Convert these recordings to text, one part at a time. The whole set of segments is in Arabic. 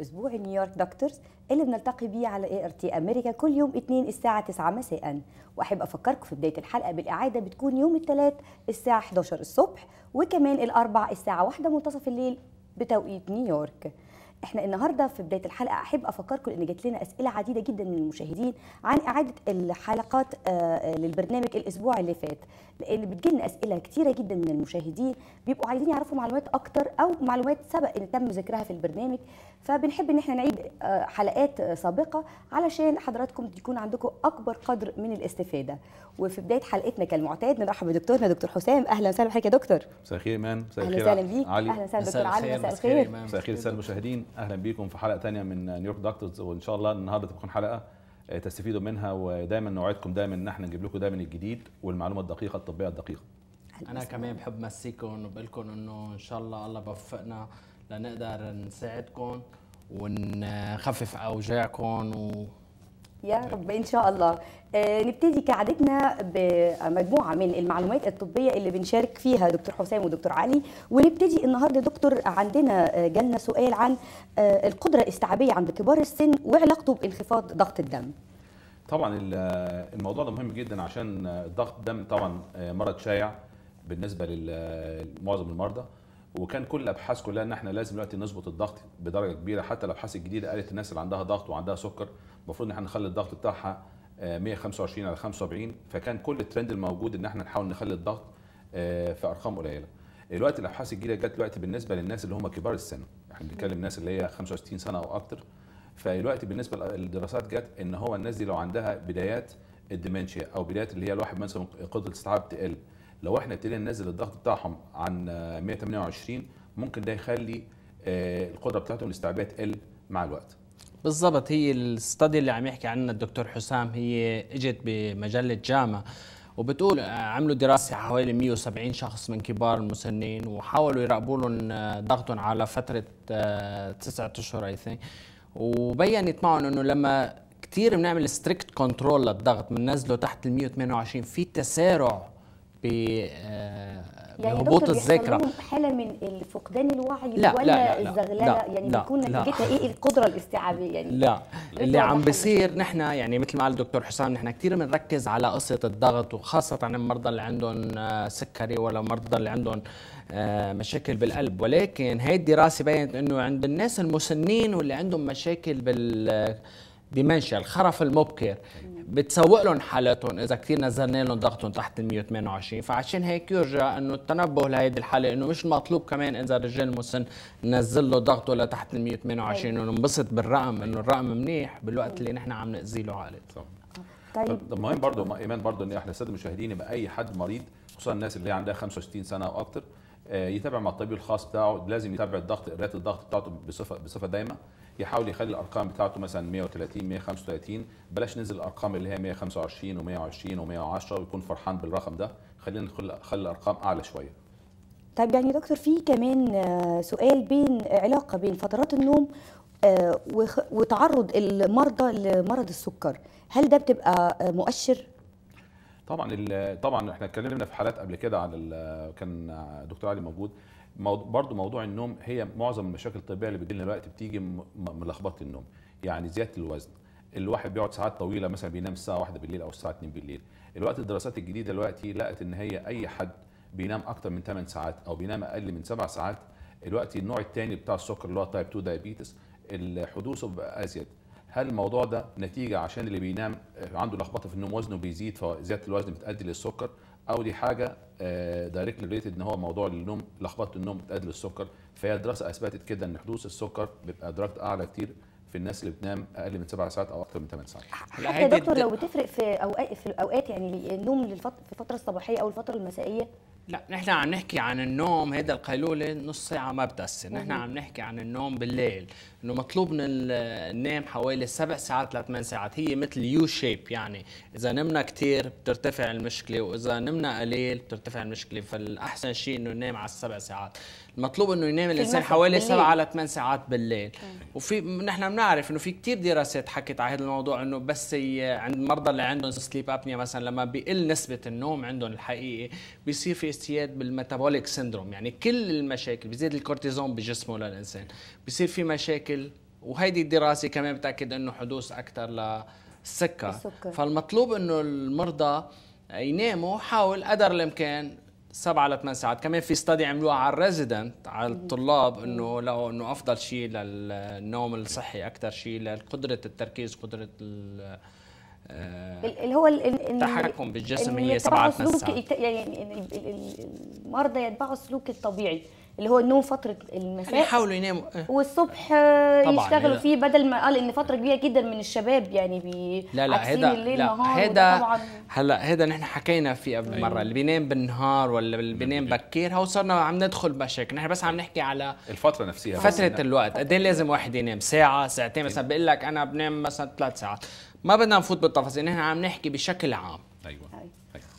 أسبوع New York Doctors اللي بنلتقي بيه على ART أمريكا كل يوم اثنين الساعة 9 مساء. وأحب أفكركم في بداية الحلقة بالإعادة بتكون يوم الثلاث الساعة 11 الصبح وكمان الأربع الساعة 1 منتصف الليل بتوقيت نيويورك. إحنا النهارده في بداية الحلقة أحب أفكركم ان جات لنا أسئلة عديدة جدا من المشاهدين عن إعادة الحلقات آه، للبرنامج الأسبوع اللي فات. لأن بتجيلنا أسئلة كتيرة جدا من المشاهدين بيبقوا عايزين يعرفوا معلومات أكتر أو معلومات سبق ان تم ذكرها في البرنامج. فبنحب إن إحنا نعيد آه، حلقات سابقة علشان حضراتكم يكون عندكم أكبر قدر من الاستفادة. وفي بداية حلقتنا كالمعتاد نرحب بدكتورنا دكتور حسام. أهلا وسهلا بحضرتك يا دكتور. مساء الخير إيمان. مساء أهلا الخير وسهلا بيك. علي أهلا وسهلا دكتور علي مساء الخير. مساء الخير. للساده المشاهدين. أهلا بيكم في حلقة تانية من نيويورك دكتورز وإن شاء الله النهارده تكون حلقة تستفيدوا منها ودايما نوعدكم دايما إن إحنا نجيب لكم دايما الجديد والمعلومة الدقيقة الطبيه الدقيقة. أنا كمان بحب مسيكم وبقول لكم إنه إن شاء الله الله بوفقنا لنقدر نساعدكم ونخفف أوجاعكم و يا رب إن شاء الله. آه نبتدي كعادتنا بمجموعة من المعلومات الطبية اللي بنشارك فيها دكتور حسام ودكتور علي. ونبتدي النهارده دكتور عندنا آه، جالنا سؤال عن آه القدرة الإستيعابية عند كبار السن وعلاقته بانخفاض ضغط الدم. طبعا آه، الموضوع ده مهم جدا عشان آه، ضغط الدم طبعا مرض شائع بالنسبة لمعظم المرضى. وكان كل الأبحاث كلها إن إحنا لازم دلوقتي نظبط الضغط بدرجة كبيرة. حتى الأبحاث الجديدة قالت الناس اللي عندها ضغط وعندها سكر المفروض إن إحنا نخلي الضغط بتاعها آه، 125 على 75 فكان كل الترند الموجود إن إحنا نحاول نخلي الضغط آه، في أرقام قليلة. دلوقتي الأبحاث الجديدة جت دلوقتي بالنسبة للناس اللي هم كبار السن إحنا بنتكلم الناس اللي هي 65 سنة أو أكتر. فدلوقتي بالنسبة للدراسات جت إن هو الناس دي لو عندها بدايات الديمنشيا أو بدايات اللي هي الواحد مثلا قدرة الاستيعاب تقل. لو إحنا ابتدينا ننزل الضغط بتاعهم عن آه، 128 ممكن ده يخلي آه، القدرة بتاعتهم الاستيعابية تقل مع الوقت. بالضبط هي الستادي اللي عم يحكي عنها الدكتور حسام هي إجت بمجلة جاما وبتقول عملوا دراسة على حوالي 170 شخص من كبار المسنين وحاولوا يراقبوا لهم آه، ضغطهم على فترة آه، تسعة أشهر اي ثينك وبينت معهم إنه لما كثير بنعمل strict control للضغط بننزله تحت ال 128 في تسارع ب آه، يعني بيحصل الذاكره حالة من فقدان الوعي لا، ولا لا، الزغللة؟ لا، يعني لا، بيكون لا. نتيجتها إيه؟ القدرة الاستيعابية يعني. لا اللي عم. بيصير نحن يعني مثل ما قال الدكتور حسام نحن كثير بنركز على قصة الضغط وخاصة عن المرضى اللي عندهم آه، سكري ولا المرضى اللي عندهم آه، مشاكل بالقلب. ولكن هي الدراسة بينت إنه عند الناس المسنين واللي عندهم مشاكل بال ديمنشيا الخرف المبكر. بتسوق لهم حالتهم إذا كثير نزلنا لهم ضغطهم تحت ال 128 فعشان هيك يرجى إنه التنبه لهيدي الحالة إنه مش مطلوب كمان إذا الرجال مسن ننزل له ضغطه لتحت ال 128 وننبسط بالرقم إنه الرقم منيح بالوقت اللي نحن عم ناذي له عالي. طيب. مهم برضه إيمان برضه ان إحنا السادة المشاهدين يبقى أي حد مريض خصوصا الناس اللي عندها 65 سنة أو أكتر آه، يتابع مع الطبيب الخاص بتاعه. لازم يتابع الضغط قراءه الضغط بتاعته بصفة بصفة دايمة. يحاول يخلي الأرقام بتاعته مثلا 130 135 بلاش ننزل الأرقام اللي هي 125 و120 و110 ويكون فرحان بالرقم ده. خلينا نخلي الأرقام أعلى شوية. طيب يعني دكتور في كمان آه، سؤال بين علاقة بين فترات النوم آه، وتعرض المرضى لمرض السكر. هل ده بتبقى آه، مؤشر؟ طبعا طبعا إحنا اتكلمنا في حالات قبل كده عن ال- كان دكتور علي موجود. مو- برضو موضوع النوم هي معظم المشاكل الطبيه اللي بتجيلنا دلوقتي بتيجي م- م- من لخبطة النوم يعني زيادة الوزن. الواحد بيقعد ساعات طويلة مثلا بينام الساعة 1 بالليل أو الساعة 2 بالليل. الوقت الدراسات الجديدة دلوقتي لقت إن هي أي حد بينام أكتر من 8 ساعات أو بينام أقل من 7 ساعات الوقت النوع الثاني بتاع السكر اللي هو type 2 diabetes حدوثه بقى أزيد. هل الموضوع ده نتيجة عشان اللي بينام عنده لخبطة في النوم وزنه بيزيد فزيادة الوزن بتؤدي للسكر أو دي حاجة directly related إن هو موضوع النوم لخبطة النوم بتؤدي للسكر فهي الدراسة أثبتت كده إن حدوث السكر بيبقى درجته أعلى كتير في الناس اللي بتنام أقل من 7 ساعات أو أكتر من 8 ساعات. حتى يا دكتور لو بتفرق في اوقات في الأوقات يعني النوم في الفترة الصباحية أو الفترة المسائية لا نحن عم نحكي عن النوم هيدا القيلولة نص ساعة ما بتأثر. نحن. عم نحكي عن النوم بالليل. إنه مطلوب من ال- ننام حوالي سبع ساعات لثمان ساعات. هي مثل U shape يعني. إذا نمنا كتير بترتفع المشكلة وإذا نمنا قليل بترتفع المشكلة. فالأحسن شيء إنه ننام على السبع ساعات. المطلوب إنه ينام الإنسان حوالي بالليل. سبعة لثمان ساعات بالليل. وفي نحن بنعرف إنه في كتير دراسات حكت على هذا الموضوع إنه بس عند المرضى اللي عندهم sleep apnea مثلا لما بيقل نسبة النوم عندهم الحقيقي بيصير في ازدياد بال metabolic syndrome يعني كل المشاكل بيزيد الكورتيزون بجسمه للإنسان. بيصير في مشاكل وهيدي الدراسة كمان بتأكد إنه حدوث أكثر للسكر. السكر. فالمطلوب إنه المرضى يناموا حاول قدر الإمكان سبعة ل 8 ساعات. كمان في استدي عملوها على الريزيدنت على الطلاب إنه لقوا إنه أفضل شيء للنوم الصحي أكثر شيء لقدرة التركيز قدرة آه، ال- اللي هو ال- ال- ال- التحكم بالجسم هي سبعة ساعات. يعني المرضى يتبعوا السلوك الطبيعي. اللي هو النوم فترة يعني المساء يحاولوا يناموا. إيه. والصبح آه، طبعاً، يشتغلوا. فيه بدل ما قال إن فترة كبيرة جدا من الشباب يعني بي لا لا هيدا الليل لا هيدا طبعا. هلا هيدا نحن حكينا فيه قبل مرة اللي بينام بالنهار ولا اللي بينام بكير هو صرنا عم ندخل بمشاكل نحن بس عم نحكي على الفترة نفسها. فترة الوقت قد إيه لازم واحد ينام؟ ساعة ساعتين. مثلا بقول لك أنا بنام مثلا ثلاث ساعات. ما بدنا نفوت بالتفاصيل نحن عم نحكي بشكل عام. أيوه. أيوة.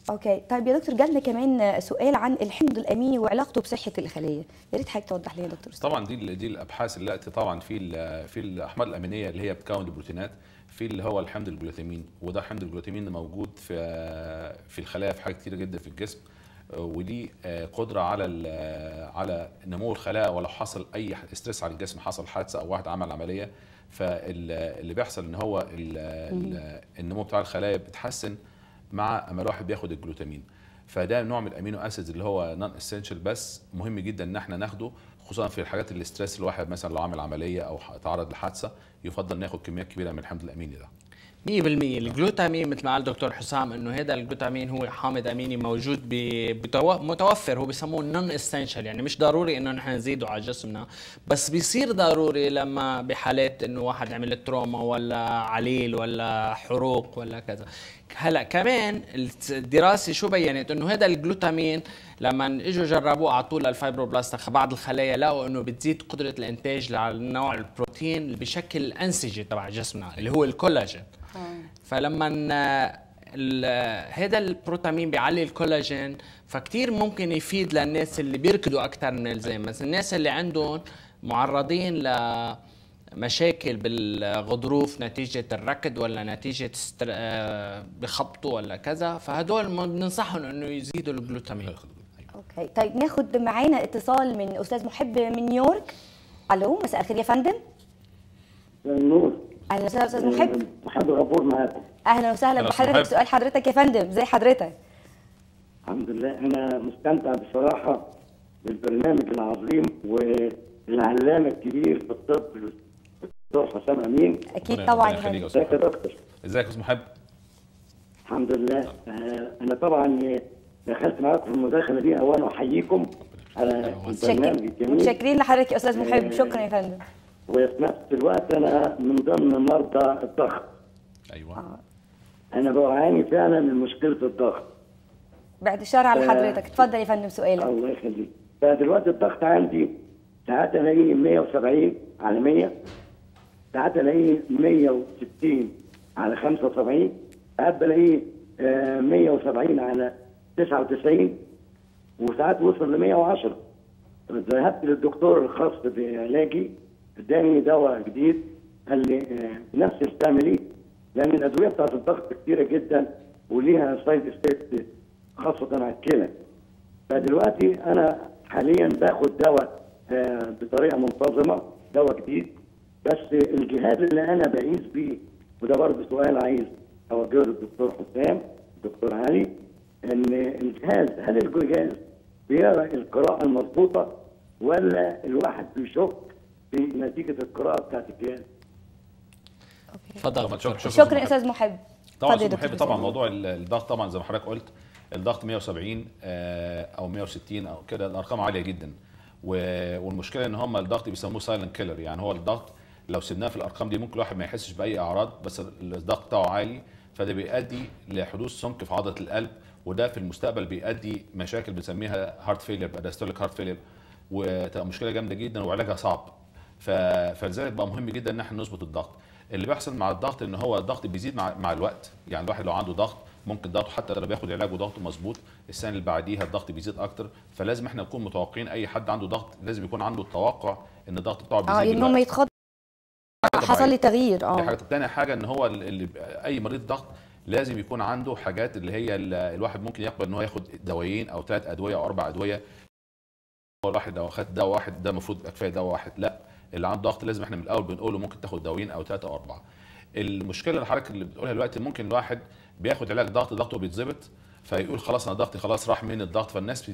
Okay. طيب يا دكتور جالنا كمان سؤال عن الحمض الأميني وعلاقته بصحة الخلية. يا ريت حضرتك توضح لنا يا دكتور. طبعا دي دي الأبحاث اللي طبعا في في الأحماض الأمينية اللي هي بتكون البروتينات في اللي هو الحمض الجلوتامين. وده حمض الجلوتامين موجود في في الخلايا في حاجات كتيرة جدا في الجسم. وليه آه، قدرة على على نمو الخلايا. ولو حصل أي stress على الجسم حصل حادثة أو واحد عمل عملية فاللي بيحصل إن هو ال- ال- النمو بتاع الخلايا بيتحسن. مع أما الواحد بياخد الجلوتامين. فده نوع من ال amino acids اللي هو non-essential بس مهم جدا إن إحنا ناخده خصوصا في الحاجات ال stress الواحد مثلا لو عمل عملية أو تعرض لحادثة يفضل ناخد كميات كبيرة من الحمض الأميني ده. 100% الجلوتامين مثل ما قال الدكتور حسام إنه هذا الجلوتامين هو حامض أميني موجود متوفر. هو بسموه non-essential يعني مش ضروري إنه نحن نزيده على جسمنا. بس بيصير ضروري لما بحالات إنه واحد عمل trauma ولا عليل ولا حروق ولا كذا. هلا كمان الدراسة شو بينت؟ إنه هذا الجلوتامين لما إجوا جربوه اعطوه لل fibroblast بعض الخلايا لقوا إنه بتزيد قدرة الإنتاج لنوع البروتين اللي بشكل الانسجه تبع جسمنا اللي هو الكولاجين. فلما ن- ال- هذا الجلوتامين بيعلي الكولاجين فكتير ممكن يفيد للناس اللي بيركضوا أكثر من اللزوم مثلا الناس اللي عندهم معرضين ل مشاكل بالغضروف نتيجة الركض ولا نتيجة stre... آه، بخبطوا ولا كذا. فهدول بننصحهم إنه يزيدوا الجلوتامين. أوكي. طيب ناخد معانا اتصال من أستاذ محب من نيويورك. ألو مساء الخير يا فندم. النور أهلا وسهلا أستاذ محب. محب غفور معاكم أهلا وسهلا. بحضرتك محب. سؤال حضرتك يا فندم. زي حضرتك. الحمد لله. أنا مستمتع بصراحة بالبرنامج العظيم والعلامة الكبير في الطب الدكتور حسام أمين. أكيد طبعا إزيك يا دكتور؟ إزيك يا أستاذ محب الحمد لله. آه، أنا طبعا دخلت معاكم في المداخلة دي اولا أحييكم على البرنامج الجميل. متشكرين لحضرتك يا أستاذ محب آه، شكرا يا فندم. وفي نفس الوقت أنا من ضمن مرضى الضغط. أيوه. أنا بعاني فعلا من مشكلة الضغط. بعد الشر على آه، حضرتك. اتفضل يا فندم سؤالك. الله يخليك. فدلوقتي الضغط عندي ساعات الاقيه 170 على 100 ساعات الاقيه 160 على 75 ساعات بلاقيه آه، 170 على 99 وساعات وصل ل 110 ذهبت للدكتور الخاص بعلاجي اداني دواء جديد قال لي آه، نفس ال family لأن الأدوية بتاعت الضغط كتيرة جدا وليها side effect خاصة على الكلى. فدلوقتي أنا حاليا باخد دواء آه، بطريقة منتظمة دواء جديد. بس الجهاز اللي أنا بقيس بيه وده برضه سؤال عايز أوجهه للدكتور حسام الدكتور علي إن الجهاز هل الجهاز بيرى القراءة المضبوطة ولا الواحد بيشك في نتيجة القراءة بتاعت الجهاز؟ تفضل طبعا دكتور. شكرا. شكرا. يا أستاذ محب. طبعا اتفضل أستاذ محب طبعا. موضوع ال- الضغط طبعا زي ما حضرتك قلت الضغط 170 آه، أو 160 أو كده الأرقام عالية جدا. والمشكلة إن هم الضغط بيسموه silent killer يعني هو الضغط لو سيبناه في الأرقام دي ممكن الواحد ما يحسش بأي أعراض بس الضغط بتاعه عالي فده بيؤدي لحدوث سمك في عضلة القلب وده في المستقبل بيؤدي مشاكل بنسميها heart failure diastolic heart failure وتبقى مشكلة جامدة جدا وعلاجها صعب. فلذلك بقى مهم جدا إن إحنا نظبط الضغط. اللي بيحصل مع الضغط إن هو الضغط بيزيد مع, مع الوقت. يعني الواحد لو عنده ضغط ممكن ضغطه حتى لو بياخد علاج وضغطه مظبوط السنة اللي بعديها الضغط بيزيد أكتر. فلازم إحنا نكون متوقعين أي حد عنده ضغط لازم يكون عنده التوقع إن الضغط بتاعه آه بيزيد إن هم بالوقت. حصل. لي تغيير آه. حاجة تاني حاجة إن هو اللي أي مريض ضغط لازم يكون عنده حاجات اللي هي ال- الواحد ممكن يقبل إن هو ياخد دوايين أو ثلاث أدوية أو أربع أدوية. هو الواحد لو خد دواء واحد ده المفروض يبقى كفاية دواء واحد. لأ اللي عنده ضغط لازم إحنا من الأول بنقول له ممكن تاخد دوايين أو ثلاثة أو أربعة. المشكلة اللي حضرتك اللي بتقولها دلوقتي ممكن الواحد بياخد علاج ضغط ضغطه بيتظبط فيقول خلاص أنا ضغطي خلاص راح من الضغط فالناس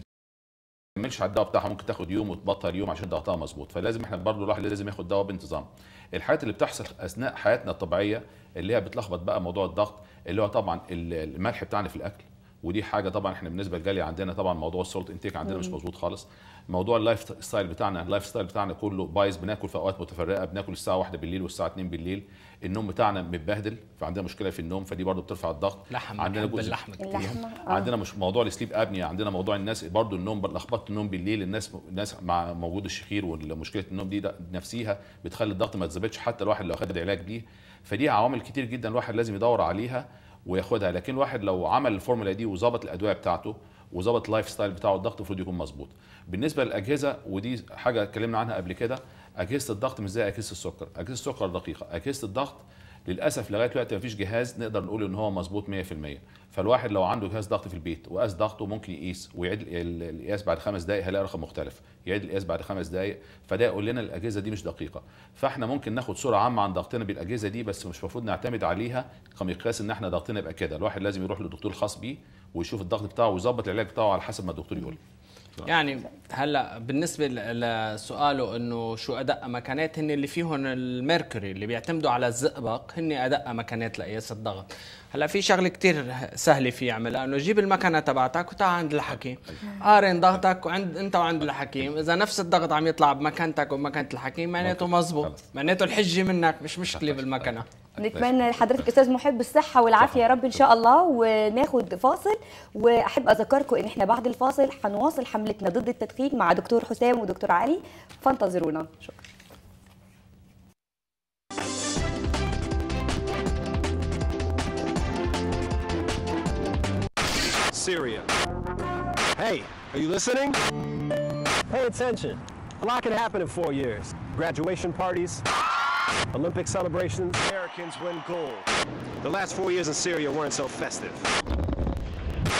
تكملش على الدواء بتاعها ممكن تاخد يوم وتبطل يوم عشان ضغطها مظبوط. فلازم إحنا برضه الواحد لازم ياخد دواء بانتظام. الحاجات اللي بتحصل أثناء حياتنا الطبيعية اللي هي بتلخبط بقى موضوع الضغط اللي هو طبعا ال- الملح بتاعنا في الأكل. ودي حاجة طبعا إحنا بالنسبة للجالية عندنا طبعا موضوع ال salt intake عندنا مش مظبوط خالص. موضوع ال lifestyle بتاعنا ال lifestyle بتاعنا كله بايظ بناكل في أوقات متفرقة بناكل الساعة 1 بالليل والساعة 2 بالليل. النوم بتاعنا متبهدل فعندنا مشكلة في النوم فدي برضه بترفع الضغط. لحم عندنا جزء اللحم كتير. آه. عندنا مش موضوع ال sleep apnea عندنا موضوع الناس برضو النوم لخبطة النوم بالليل الناس الناس مع موجود الشخير ومشكله النوم دي نفسيها بتخلي الضغط ما يتظبطش حتى الواحد لو خد علاج ليه. فدي عوامل كتير جدا الواحد لازم يدور عليها. وياخدها. لكن الواحد لو عمل الفورمولا دي وظبط الأدوية بتاعته وظبط ال lifestyle بتاعه الضغط المفروض يكون مظبوط. بالنسبة للأجهزة ودي حاجة اتكلمنا عنها قبل كده أجهزة الضغط مش زي أجهزة السكر. أجهزة السكر دقيقة أجهزة الضغط للأسف لغاية دلوقتي مفيش جهاز نقدر نقول إن هو مظبوط 100% فالواحد لو عنده جهاز ضغط في البيت وقاس ضغطه ممكن يقيس ويعيد ال- القياس بعد خمس دقائق هيلاقي رقم مختلف. يعيد القياس بعد خمس دقائق فده يقول لنا الأجهزة دي مش دقيقة. فإحنا ممكن ناخد صورة عامة عن ضغطنا بالأجهزة دي بس مش المفروض نعتمد عليها كمقياس إن إحنا ضغطنا يبقى كده. الواحد لازم يروح لدكتور خاص بيه ويشوف الضغط بتاعه ويظبط العلاج بتاعه على حسب ما الدكتور يقول. يعني هلا بالنسبة لسؤاله إنه شو أدق مكانات هن اللي فيهم الميركوري اللي بيعتمدوا على الزئبق هن أدق مكانات لقياس الضغط. هلا في شغلة كتير سهلة في يعملها انه جيب المكنه تبعتك وتعال عند الحكيم. قارن ضغطك وعند أنت وعند الحكيم. إذا نفس الضغط عم يطلع بمكانتك وبمكانة الحكيم معناته. مزبوط. معناته الحجة منك مش مشكلة بالمكنه نتمنى لحضرتك أستاذ محب الصحة والعافية يا رب إن شاء الله وناخد فاصل وأحب أذكركم إن إحنا بعد الفاصل هنواصل حملتنا ضد التدخين مع دكتور حسام ودكتور علي فانتظرونا شكرا Syria. Hey, are you listening? Pay attention. A lot can happen in four years. Graduation parties, Olympic celebrations. Americans win gold. The last four years in Syria weren't so festive.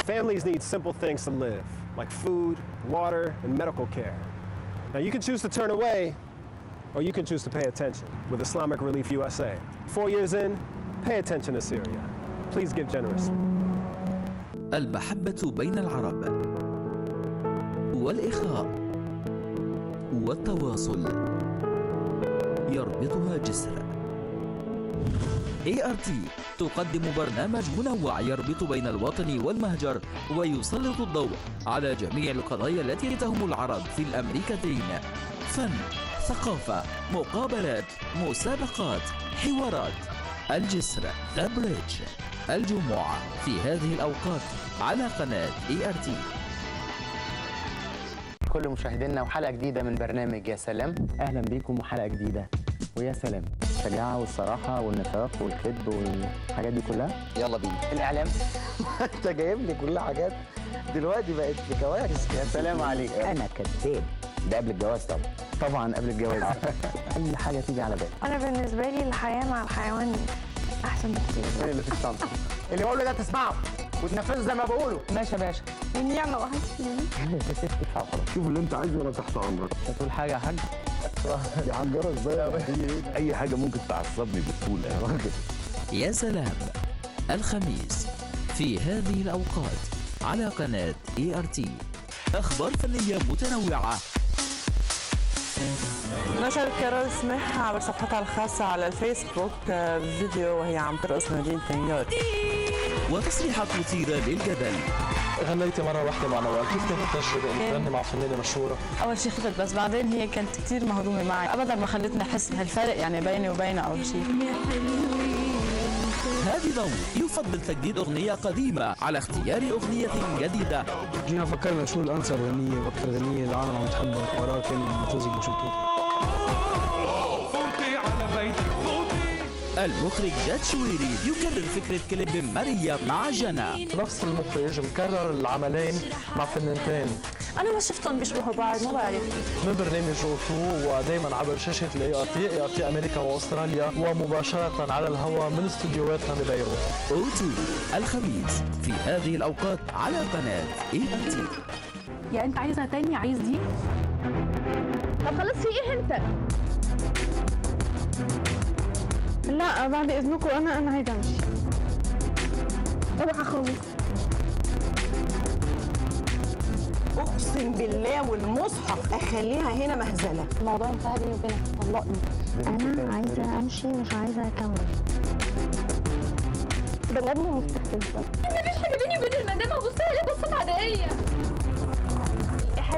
Families need simple things to live, like food, water, and medical care. Now you can choose to turn away, or you can choose to pay attention with Islamic Relief USA. Four years in, pay attention to Syria. Please give generously. المحبة بين العرب والإخاء والتواصل يربطها جسر. ART تقدم برنامج منوع يربط بين الوطن والمهجر ويسلط الضوء على جميع القضايا التي تهم العرب في الأمريكتين. فن ثقافة مقابلات مسابقات حوارات. الجسر ذا بريدج الجمعة في هذه الأوقات على قناة ART كل مشاهدينا وحلقة جديدة من برنامج يا سلام. أهلا بيكم وحلقة جديدة. ويا سلام. الشجاعة والصراحة والنفاق والكذب والحاجات دي كلها. يلا بينا. الإعلام. أنت جايب لي كل حاجات. دلوقتي بقت في كوارث يا سلام عليك. أنا كذاب. ده قبل الجواز طبعا. طبعا قبل الجواز. أي حاجة تيجي على بالك. أنا بالنسبة لي الحياة مع الحيوان أحسن بكتير. إيه اللي في الشنطة؟ اللي بقوله ده تسمعه. وتنفذه زي ما بقوله ماشي يا باشا. والنعمه واحد شوف اللي انت عايزه وأنا تحت امرك. تقول حاجة يا حاج؟ دي حنجره إزاي؟ اي حاجة ممكن تعصبني بسهولة يا راجل. يا سلام. الخميس في هذه الأوقات على قناة ART أخبار فنية متنوعة. نشرت كارول سميح على صفحتها الخاصة على الفيسبوك آه، فيديو وهي عم ترقص مدينة نيويورك وتصريحات مثيرة للجدل. غنيتي مرة واحدة مع نوال. كيف كانت التجربة إنك تغني مع فنانة مشهورة؟ أول شيء خفت بس بعدين هي كانت كثير مهضومة معي. ابدا ما خلتني أحس بهالفرق يعني بيني وبينها أو شيء هادي ضوء يفضل تجديد أغنية قديمة على اختيار أغنية جديدة. جينا فكرنا شو الأنسب غنية وأكثر غنية العالم عم تحبها قرار كان بتوزي بوشنطن المخرج جاد شويري يكرر فكرة كليب ماريا مع جنى نفس المخرج مكرر العملين مع فنانتين. أنا ما شفتهم بيشبهوا بعض ما بعرف. من برنامج اوتو ودائما عبر شاشة ال ART ART أمريكا وأستراليا ومباشرة على الهواء من استديوهاتنا ببيروت أوتو الخميس في هذه الأوقات على قناة ART يا أنت عايزها تاني؟ عايز دي؟ طب خلص في إيه أنت؟ لا بعد اذنكم أنا أنا عايزه امشي اوعى خالص اقسم بالله والمصحف اخليها هنا مهزله الموضوع انتهى بيني وبينك طلقني أنا عايزه امشي مش عايزه اكمل بني آدم مستفزه مفيش حاجة بيني وبين المدام ابص لها بصات عاديه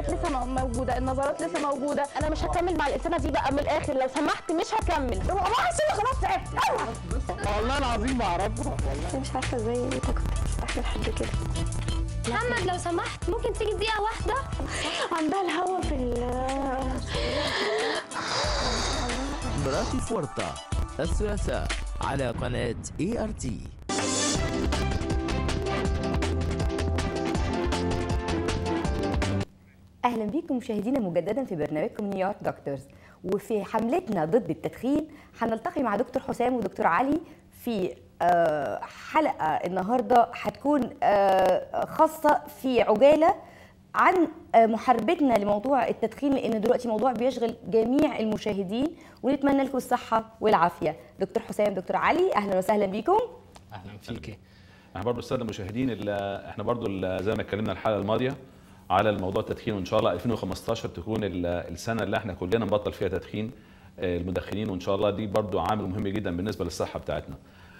الايحاءات لسه مو- موجودة. النظرات لسه موجودة. أنا مش هكمل مع الانسانه دي بقى من الآخر. لو سمحت مش هكمل. والله خلاص تعبت والله العظيم ما اعرفها والله مش عارفة إزاي أنت كنت تستحمل حد كده. محمد لو سمحت ممكن تيجي دقيقه واحدة؟ عندها الهوا في ال براتي فورتا الثلاثاء على قناة ART أهلا بيكم مشاهدينا مجددا في برنامجكم نيويورك دكتورز وفي حملتنا ضد التدخين هنلتقي مع دكتور حسام ودكتور علي في آه، حلقة النهارده هتكون آه، خاصة في عجالة عن آه، محاربتنا لموضوع التدخين لأن دلوقتي موضوع بيشغل جميع المشاهدين ونتمنى لكم الصحة والعافية. دكتور حسام دكتور علي أهلا وسهلا بيكم أهلا فيكي إحنا برضو الساده المشاهدين ال- إحنا برضو ال- زي ما اتكلمنا الحلقة الماضية على الموضوع التدخين وإن شاء الله 2015 تكون ال- السنة اللي إحنا كلنا نبطل فيها تدخين آه، المدخنين وإن شاء الله دي برضو عامل مهم جدا بالنسبة للصحة بتاعتنا.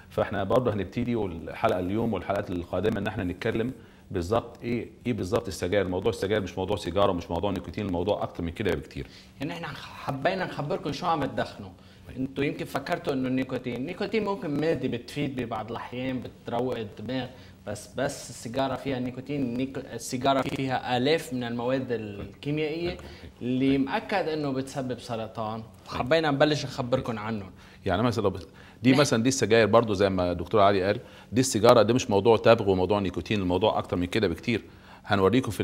فإحنا برضو هنبتدي والحلقة اليوم والحلقات القادمة إن إحنا نتكلم بالظبط إيه إيه بالظبط السجاير. موضوع السجاير مش موضوع سيجارة مش موضوع نيكوتين الموضوع أكتر من كده بكتير. يعني إحنا حبينا نخبركم شو عم تدخنوا. أنتوا يمكن فكرتوا انه النيكوتين النيكوتين ممكن ماده بتفيد ببعض الأحيان بتروق الدماغ بس بس السيجارة فيها نيكوتين. السيجارة فيها آلاف من المواد الكيميائية اللي مأكد إنه بتسبب سرطان. حبينا نبلش نخبركم عنهم. يعني مثلا دي مثلا دي السجاير برضو زي ما الدكتور علي قال دي السيجارة ده مش موضوع تبغ وموضوع نيكوتين الموضوع أكتر من كده بكتير. هنوريكم في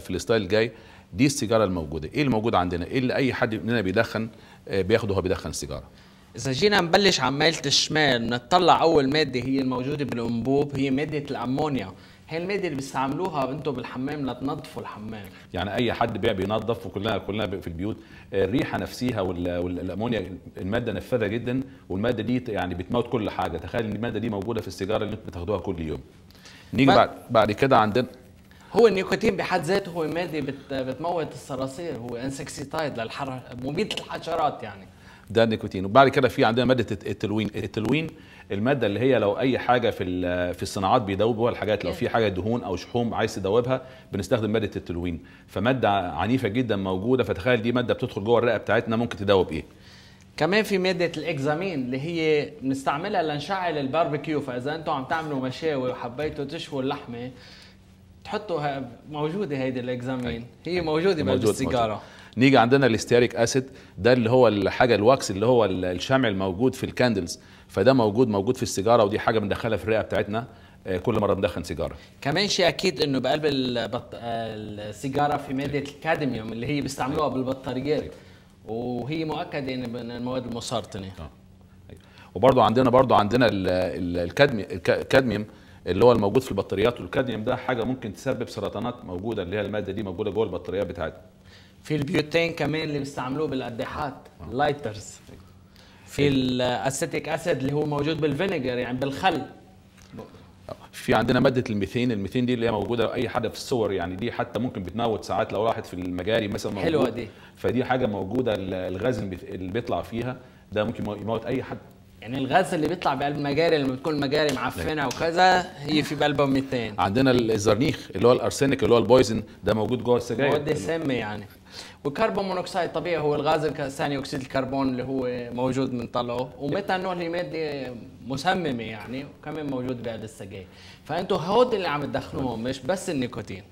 في الستايل الجاي دي السيجارة الموجودة. إيه اللي موجود عندنا؟ إيه اللي أي حد مننا بيدخن؟ آه، بياخده وهو بيدخن السيجارة. إذا جينا نبلش على الشمال نطلع أول مادة هي الموجودة بالأنبوب هي مادة الأمونيا. هي المادة اللي بيستعملوها أنتم بالحمام لتنظفوا الحمام. يعني أي حد بيع بينظف وكلنا كلنا في البيوت. آه، الريحة نفسها وال- والامونيا المادة نفاذة جدا والمادة دي يعني بتموت كل حاجة. تخيل إن المادة دي موجودة في السيجارة اللي أنتم بتاخدوها كل يوم. نيجي بعد بعد كده عندنا هو النيكوتين بحد ذاته هو ماده بت بتموت الصراصير هو insecticide للحر مبيد الحشرات يعني. ده النيكوتين وبعد كده في عندنا مادة الت- ال toluene. ال toluene المادة اللي هي لو أي حاجة في في الصناعات بيدوبوها الحاجات لو في حاجة دهون أو شحوم عايز تدوبها بنستخدم مادة التلوين. فمادة عنيفة جدا موجودة فتخيل دي مادة بتدخل جوه الرئة بتاعتنا ممكن تدوب إيه؟ كمان في مادة ال hexamine اللي هي بنستعملها لنشعل الباربيكيو. فإذا أنتم عم تعملوا مشاوي وحبيتوا تشووا اللحمة تحطوا موجودة هيدي ال hexamine. هي موجودة موجود- بالسيجاره موجود. نيجي عندنا ال stearic acid ده اللي هو الحاجة ال wax اللي هو ال- الشمع الموجود في ال candles. فده موجود موجود في السيجارة ودي حاجة بندخلها في الرئة بتاعتنا. آه، كل مرة بندخن سيجارة. كمان شيء أكيد إنه بقلب البط... السيجارة في مادة الكادميوم اللي هي بيستعملوها بالبطاريات. وهي مؤكدة إن من المواد المسرطنه وبرضو عندنا برضو عندنا ال- ال- الكادمي الك- الكادميوم. اللي هو الموجود في البطاريات والكادميوم ده حاجة ممكن تسبب سرطانات موجودة اللي هي المادة دي موجودة جوه البطاريات بتاعتنا في ال butane كمان اللي بيستعملوه بالقداحات lighters في ال acetic acid اللي هو موجود بال vinegar يعني بالخل. في عندنا مادة ال methane ال methane دي اللي هي موجودة أي حد في ال sewer يعني دي حتى ممكن بتموت ساعات لو راحت في المجاري مثلا موجود. حلوة دي. فدي حاجة موجودة ال- الغاز اللي بيطلع فيها ده ممكن يمو- يموت أي حد. يعني الغاز اللي بيطلع بقلب المجاري لما بتكون المجاري معفنة وكذا هي في بقلبها 200 عندنا الزرنيخ اللي هو ال arsenic اللي هو ال poison ده موجود جوه السجاير. مواد سامه يعني. وال carbon monoxide طبيعي هو الغاز ثاني أكسيد الكربون اللي هو موجود من طلعه. وميثانول هي ماده مسممه يعني وكمان موجود بقلب السجاير. فأنتوا هود اللي عم تدخنوهم مش بس النيكوتين.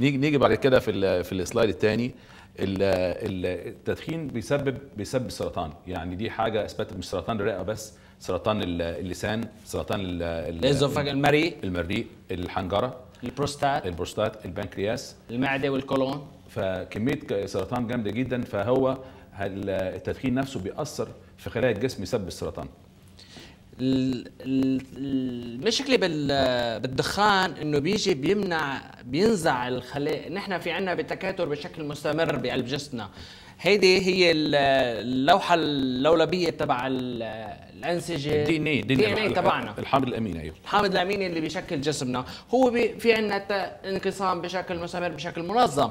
نيجي نيجي بعد كده في ال في ال slide الثاني التدخين بيسبب بيسبب سرطان. يعني دي حاجة اثبتت مش سرطان الرئة بس سرطان ال- اللسان سرطان ال- ال- ال esophag- المريء. المريء الحنجرة البروستات؟ البروستات البنكرياس. المعدة والكولون؟ فكمية سرطان جامدة جدا. فهو التدخين نفسه بيأثر في خلايا الجسم يسبب السرطان. ال- ال- المشكلة بال- بالدخان إنه بيجي بيمنع بينزع الخلايا. نحن في عنا بتكاثر بشكل مستمر بقلب جسمنا هيدي هي ال- اللوحة اللولبية تبع ال- الأنسجة ال DNA ال DNA تبعنا. الحامض الامين أيوه. الحامض الأميني اللي بيشكل جسمنا. هو بي في عندنا انقسام بشكل مستمر بشكل منظم.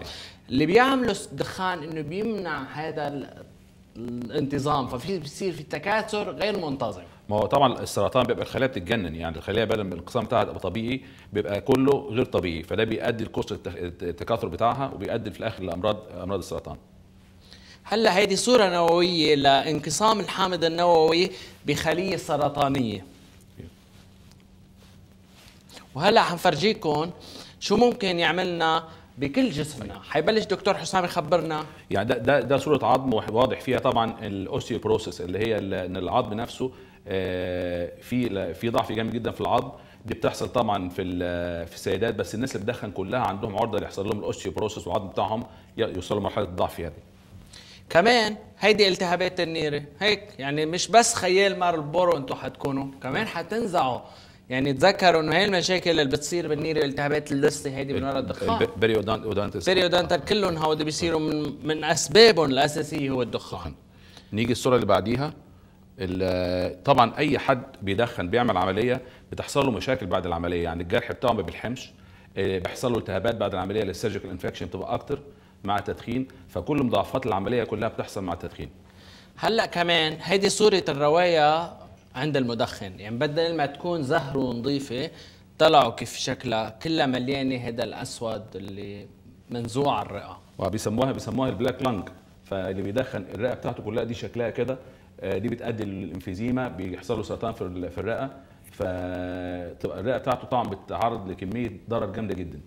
اللي بيعمله الدخان إنه بيمنع هذا ال- الانتظام. ففي بيصير في تكاثر غير منتظم. ما هو طبعا السرطان بيبقى الخلايا بتتجنن يعني الخلايا بدل ما الانقسام بتاعها يبقى طبيعي بيبقى كله غير طبيعي فده بيؤدي التخ- التكاثر بتاعها وبيؤدي في الآخر لأمراض أمراض السرطان. هلا هيدي صورة نووية لانقسام الحامض النووي بخلية سرطانية. وهلا حنفرجيكم شو ممكن يعملنا بكل جسمنا. حيبلش دكتور حسام يخبرنا. يعني ده ده, ده صورة عظم واضح فيها طبعا ال osteoporosis اللي هي إن العظم نفسه في في ضعف جامد جدا في العظم دي بتحصل طبعا في في السيدات بس الناس اللي بتدخن كلها عندهم عرضة يحصل لهم ال osteoporosis والعظم بتاعهم يوصلوا لمرحلة الضعف هذه كمان هيدي التهابات النيرة. هيك يعني مش بس خيال مارلبورو أنتم حتكونوا كمان حتنزعوا. يعني تذكروا انه هي المشاكل اللي بتصير بالنيرة التهابات اللثة هيدي من وراء الدخان. periodontitis periodontal كلهم هودي بيصيروا من من أسبابهم الأساسية هو الدخان. نيجي الصورة اللي بعديها. طبعا أي حد بيدخن بيعمل عملية بتحصل له مشاكل بعد العملية. يعني الجرح بتاعه ما بيلحمش آه، بيحصل له التهابات بعد العملية لل surgical infection بتبقى أكتر مع التدخين. فكل مضاعفات العملية كلها بتحصل مع التدخين. هلأ كمان هيدي صورة الرواية عند المدخن. يعني بدل ما تكون زهر ونظيفة طلعوا كيف شكلها كلها مليانة هذا الأسود اللي منزوع على الرئة. وبيسموها بيسموها ال black lung فاللي بيدخن الرئة بتاعته كلها دي شكلها كده. دي بتؤدي لل emphysema بيحصل له سرطان في ال- في الرئة فتبقى الرئة بتاعته طبعا بتتعرض لكمية ضرر جامدة جدا.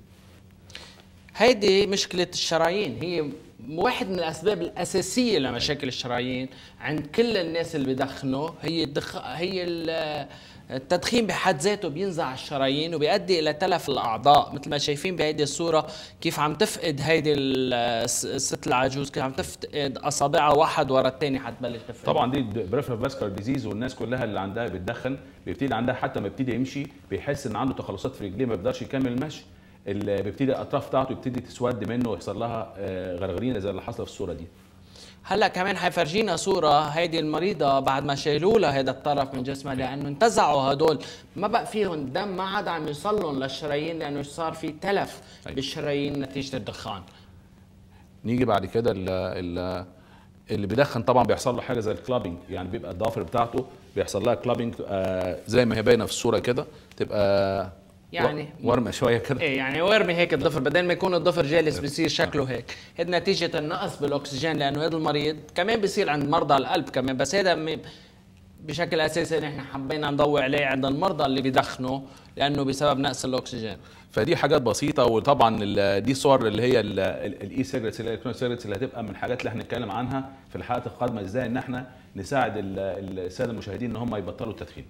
هيدي مشكلة الشرايين. هي واحد من الأسباب الأساسية لمشاكل الشرايين عند كل الناس اللي بيدخنوا هي الدخ... هي التدخين بحد ذاته بينزع الشرايين وبيؤدي إلى تلف الأعضاء مثل ما شايفين بهيدي الصورة كيف عم تفقد هيدي ال- الس- الست العجوز كيف عم تفقد أصابعها واحد ورا الثاني حتبلش تفقد. طبعا دي peripheral vascular disease والناس كلها اللي عندها بتدخن بيبتدي عندها حتى ما يبتدي يمشي بيحس إن عنده تقلصات في رجليه ما بيقدرش يكمل المشي. اللي بيبتدي الأطراف بتاعته يبتدي تسود منه ويحصل لها آه، غرغرينة زي اللي حصل في الصورة دي. هلا كمان حيفرجينا صورة هيدي المريضة بعد ما شالوا لها هذا الطرف من جسمها لأنه انتزعوا هدول. ما بقى فيهم دم ما عاد عم يوصل لهم للشرايين لأنه صار في تلف بالشرايين نتيجة الدخان. نيجي بعد كده ال ال اللي بيدخن طبعا بيحصل له حاجة زي الكلابنج يعني بيبقى الضوافر بتاعته بيحصل لها كلابنج آه زي ما هي باينة في الصورة كده تبقى يعني و- ورمة شوية كده. إيه يعني ورمي هيك الضفر بدل ما يكون الضفر جالس بيصير شكله هيك. هذا نتيجة النقص بالأكسجين لأنه هذا المريض كمان بيصير عند مرضى القلب كمان. بس هذا بشكل أساسي نحن حبينا نضوي عليه عند المرضى اللي بيدخنوا لأنه بسبب نقص الأكسجين. فدي حاجات بسيطة وطبعا دي صور اللي هي ال e-cigarettes ال electronic cigarettes اللي هتبقى من الحاجات اللي هنتكلم عنها في الحلقات القادمة إزاي إن إحنا نساعد ال- السادة المشاهدين إن هم يبطلوا التدخين.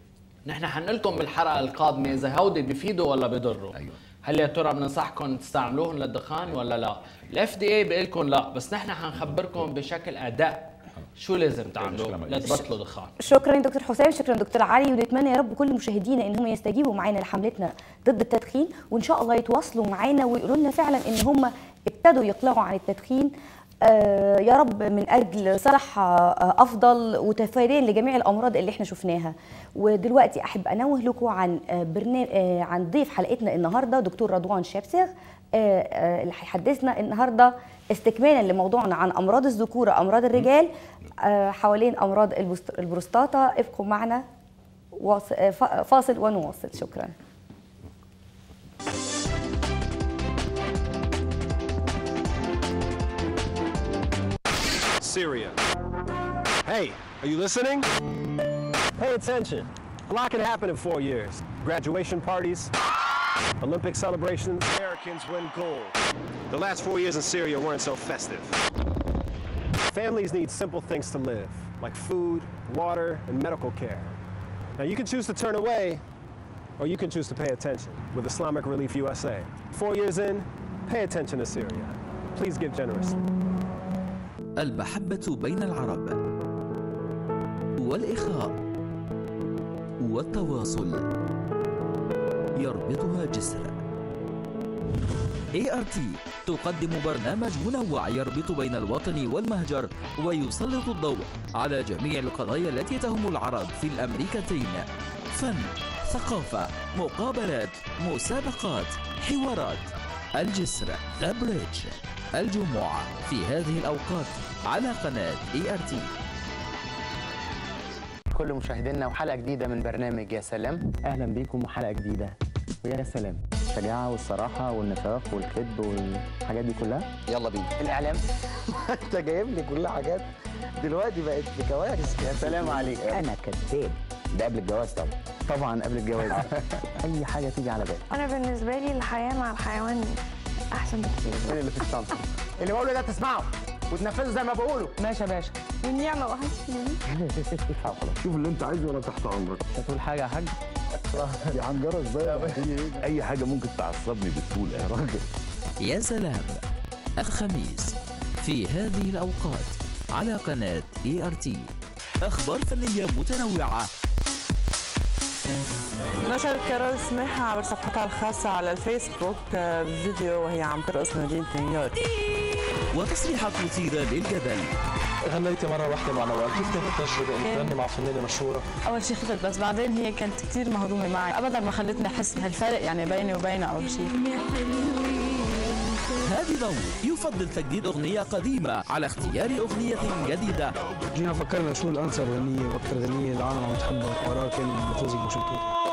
نحن حنقلكم بالحلقة القادمه اذا هودي بيفيدوا ولا بيضروا أيوة. هل يا ترى بننصحكم تستعملوهم للدخان ولا لا؟ الاف دي اي بيقول لكم لا بس نحن حنخبركم بشكل أداء. شو لازم تعملوا؟ لتبطلوا دخان. شكرا دكتور حسام شكرا دكتور علي ونتمنى يا رب كل مشاهدينا إن هم يستجيبوا معانا لحملتنا ضد التدخين وإن شاء الله يتواصلوا معانا ويقولوا لنا فعلا إن هم ابتدوا يقلعوا عن التدخين. يا رب من أجل صحه آه أفضل وتفاديا لجميع الأمراض اللي إحنا شفناها. ودلوقتي أحب أنوه لكم عن آه برنامج آه عن ضيف حلقتنا النهارده دكتور رضوان شابسغ. آه آه اللي هيحدثنا النهارده استكمالا لموضوعنا عن أمراض الذكورة أمراض الرجال آه حوالين أمراض البروستاتا. ابقوا معنا آه، فاصل ونواصل. شكرا. Syria. Hey, are you listening? Pay attention. A lot can happen in four years. Graduation parties, Olympic celebrations, Americans win gold. The last four years in Syria weren't so festive. Families need simple things to live, like food, water, and medical care. Now you can choose to turn away, or you can choose to pay attention with Islamic Relief USA. Four years in, pay attention to Syria. Please give generously. المحبة بين العرب والإخاء والتواصل يربطها جسر. ART تقدم برنامج منوع يربط بين الوطن والمهجر ويسلط الضوء على جميع القضايا التي تهم العرب في الأمريكتين. فن ثقافة مقابلات مسابقات حوارات. الجسر ذا بريدج الجمعة في هذه الأوقات على قناة ART كل مشاهدينا وحلقة جديدة من برنامج يا سلام. أهلا بيكم وحلقة جديدة. ويا سلام. الشجاعة والصراحة والنفاق والكذب والحاجات دي كلها. يلا بينا. الإعلام. أنت جايب لي كل حاجات. دلوقتي بقت بكوارث. يا سلام عليك. أنا كذاب. ده قبل الجواز طبعا. طبعا قبل الجواز. أي حاجة تيجي على بالك. أنا بالنسبة لي الحياة مع الحيوان أحسن بكتير. مين اللي في الشنطة؟ اللي بقوله ده تسمعه وتنفذه زي ما بقوله. ماشي يا باشا. والنعمة وحشتني شوف اللي أنت عايزه وأنا تحت أمرك. هتقول حاجة يا حاج؟ دي عنجره إزاي؟ أي حاجة ممكن تعصبني بتقول يا راجل. يا سلام. الخميس في هذه الأوقات على قناة ART أخبار فنية متنوعة نشرت كارول سماحة عبر صفحتها الخاصة على الفيسبوك آه، فيديو وهي عم ترقص مدينة نيويورك. وتصريحات مثيرة للجدل غنيتي مرة واحدة مع نوال. كيف كانت التجربة إنك تغني مع فنانة مشهورة؟ أول شيء خفت بس بعدين هي كانت كثير مهضومة معي. ابدا ما خلتني أحس بهالفرق يعني بيني وبينها أو شيء هذه ضوء يفضل تجديد أغنية قديمة على اختيار أغنية جديدة. جينا فكرنا شو الأنسب غنية وأكثر غنية العالم عم تحبها وراها كان بتوزيق بوشنطن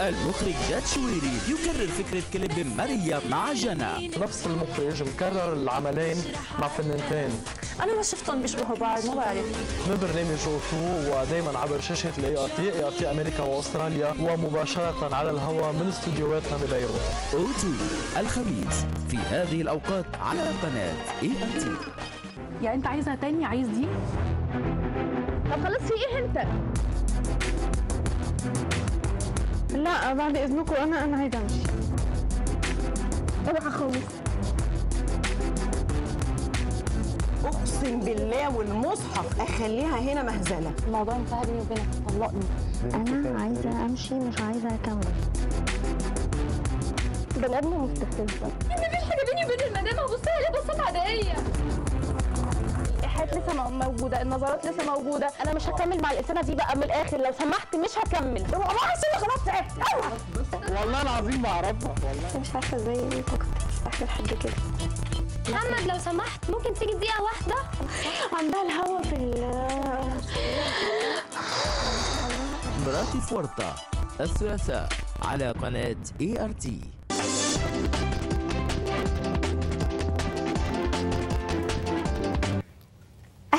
المخرج جاد شويري يكرر فكرة كليب ماريا مع جنى. نفس المخرج مكرر العملين مع فنانتين. أنا ما شفتهم بيشبهوا بعض ما بعرف. من برنامج اوتو ودائما عبر شاشة ال ART ART أمريكا وأستراليا ومباشرة على الهواء من استديوهاتنا ببيروت أوتو الخميس في هذه الأوقات على قناة ART يعني أنت عايزها تاني؟ عايز دي؟ طب خلاص في إيه أنت؟ لا بعد إذنكم أنا أنا عايزه امشي أروح خالص أقسم بالله والمصحف أخليها هنا مهزلة. الموضوع انتهى بيني وبينك طلقني. أنا عايزة أمشي مش عايزة أكمل. بني آدم مستفزة. مفيش حاجة بيني وبين المدام هبص لها بصات عاديه الايحاءات لسه مو- موجودة النظرات لسه موجودة. أنا مش هكمل مع الإنسانة دي بقى من الآخر لو سمحت مش هكمل. والله سيبي خلاص تعبت. والله العظيم بعرفها والله. مش عارفة إزاي كنت بستحمل حد كده. محمد لو سمحت ممكن تيجي دقيقة واحدة؟ عندها الهوا في ال براتي فورتا الثلاثاء على قناة ART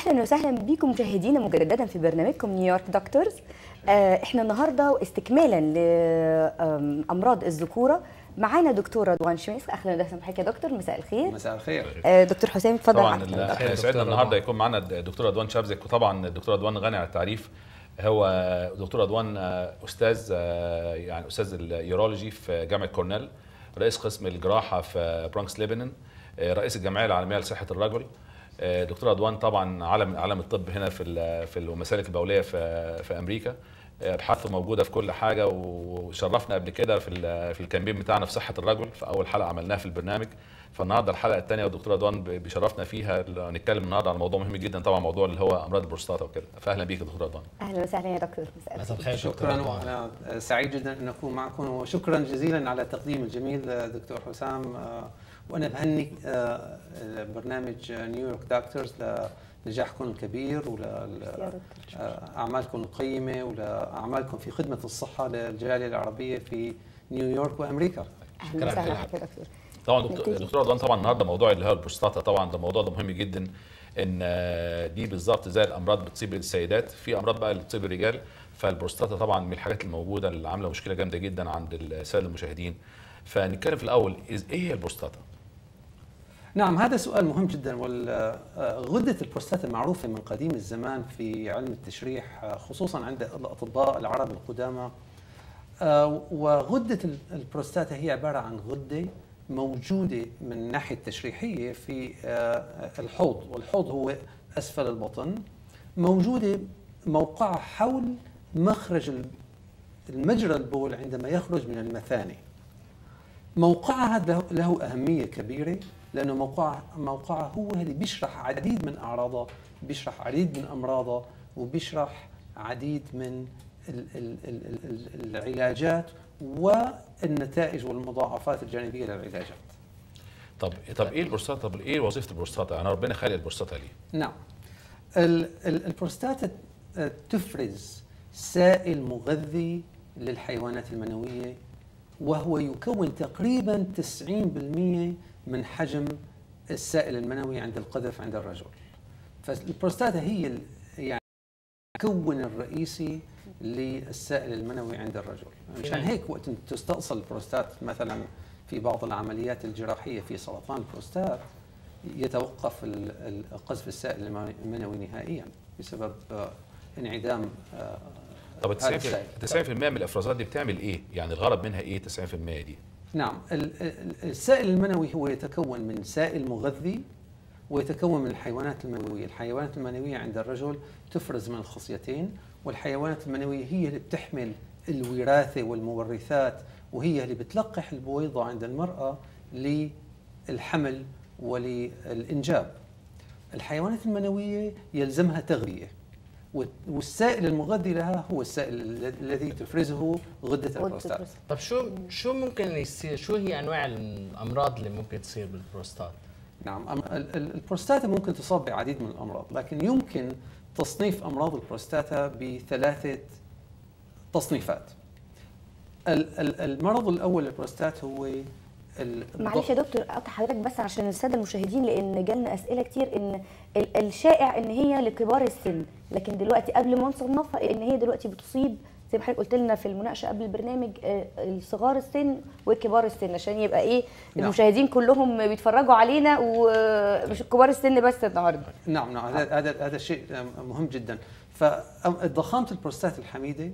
أهلا وسهلا بكم مشاهدينا مجددا في برنامجكم New York Doctors آه، إحنا النهارده استكمالا لامراض الذكورة. معانا دكتور رضوان شابسيغ أهلا وسهلا بحضرتك يا دكتور. مساء الخير. مساء الخير. آه، دكتور حسام اتفضل طبعا يسعدنا النهارده يكون معنا الدكتور رضوان شابسيغ وطبعا الدكتور رضوان غني عن التعريف. هو دكتور رضوان آه، أستاذ آه، يعني أستاذ ال urology في جامعة كورنيل رئيس قسم الجراحة في برونكس ليبنان آه، رئيس الجمعية العالمية لصحة الرجل آه، دكتور رضوان طبعا علم علم الطب هنا في ال- في المسالك البولية في في أمريكا. آه، أبحاثه موجودة في كل حاجة وشرفنا قبل كده في ال- في ال campaign بتاعنا في صحة الرجل في أول حلقة عملناها في البرنامج. فالنهاردة الحلقة الثانية والدكتور رضوان ب- بيشرفنا فيها. نتكلم النهارده على موضوع مهم جدا طبعا موضوع اللي هو أمراض البروستاتا وكده. فاهلا بيك يا دكتور رضوان أهلا وسهلا يا دكتور. مساء الخير. شكرا. وأنا سعيد جدا أن أكون معكم وشكرا جزيلا على التقديم الجميل دكتور حسام آه، وأنا بهني آه، برنامج نيويورك دكتورز لنجاحكم الكبير ولأعمالكم القيمة ولأعمالكم في خدمة الصحة للجالية العربية في نيويورك وأمريكا. أهلا وسهلا بحضرتك يا دكتور طبعا دكتور دكتور رضوان طبعا النهارده موضوع اللي هو البروستاتا طبعا ده موضوع ده مهم جدا إن آه، دي بالظبط زي الأمراض بتصيب السيدات. في أمراض بقى اللي بتصيب الرجال فالبروستاتا طبعا من الحاجات الموجودة اللي عاملة مشكلة جامدة جدا عند الساده المشاهدين. فنتكلم في الأول إز- إيه هي البروستاتا؟ نعم هذا سؤال مهم جدا. وغدة البروستاتا معروفة من قديم الزمان في علم التشريح آه، خصوصا عند الأطباء العرب القدامى. آه، وغدة ال- البروستاتا هي عبارة عن غدة موجودة من الناحية التشريحية في آه، الحوض. والحوض هو أسفل البطن. موجودة موقعها حول مخرج ال- المجرى البول عندما يخرج من المثانه موقعها له, أهمية كبيرة. لأنه موقعها موقعها هو اللي بيشرح عديد من اعراضها بيشرح عديد من امراضها وبيشرح عديد من ال ال ال ال العلاجات والنتائج والمضاعفات الجانبية للعلاجات. طب طب إيه البروستاتا؟ طب إيه وظيفة البروستاتا؟ أنا ربنا خلق البروستاتا ليه؟ نعم. ال- ال- البروستاتا تفرز سائل مغذي للحيوانات المنوية وهو يكون تقريبا 90% من حجم السائل المنوي عند القذف عند الرجل. فالبروستاتا هي يعني المكون الرئيسي للسائل المنوي عند الرجل. مشان هيك وقت تستأصل البروستات مثلا في بعض العمليات الجراحية في سرطان البروستات يتوقف قذف السائل المنوي نهائيا بسبب آه، انعدام آه، طب هذا السائل. 90% 90% من الإفرازات دي بتعمل إيه؟ يعني الغرض منها إيه 90% دي؟ نعم. ال- ال- السائل المنوي هو يتكون من سائل مغذي ويتكون من الحيوانات المنوية. الحيوانات المنوية عند الرجل تفرز من الخصيتين والحيوانات المنوية هي اللي بتحمل الوراثة والمورثات وهي اللي بتلقح البويضة عند المرأة للحمل وللإنجاب. الحيوانات المنوية يلزمها تغذية. والسائل المغذي لها هو السائل ال- الذي تفرزه غدة البروستات. طب شو شو ممكن يصير؟ شو هي أنواع الأمراض اللي ممكن تصير بالبروستات؟ نعم البروستاتا ممكن تصاب بعديد من الأمراض لكن يمكن تصنيف أمراض البروستاتا بثلاثة تصنيفات. ال- ال- المرض الأول للبروستات هو معلش يا دكتور أقطع حضرتك بس عشان السادة المشاهدين لأن جالنا أسئلة كتير إن ال- الشائع إن هي لكبار السن لكن دلوقتي قبل ما نصنفها إن هي دلوقتي بتصيب زي ما حضرتك قلت لنا في المناقشة قبل البرنامج آه، صغار السن وكبار السن عشان يبقى إيه نعم. المشاهدين كلهم بيتفرجوا علينا ومش كبار السن بس النهارده نعم نعم هذا هذا شيء مهم جدا فضخامه البروستات الحميدة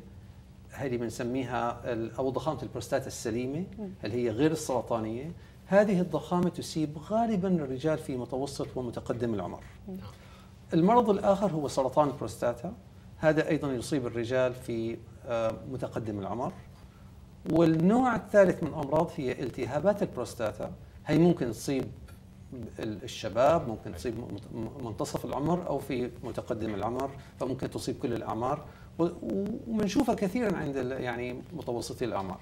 هذه بنسميها أو ضخامة البروستات السليمة اللي هي غير السرطانية. هذه الضخامة تصيب غالبا الرجال في متوسط ومتقدم العمر. المرض الآخر هو سرطان البروستاتا. هذا أيضا يصيب الرجال في آه، متقدم العمر. والنوع الثالث من الامراض هي التهابات البروستاتا. هي ممكن تصيب ال- الشباب ممكن تصيب منتصف العمر أو في متقدم العمر فممكن تصيب كل الأعمار. وبنشوفها كثيرا عند يعني متوسطي الأعمار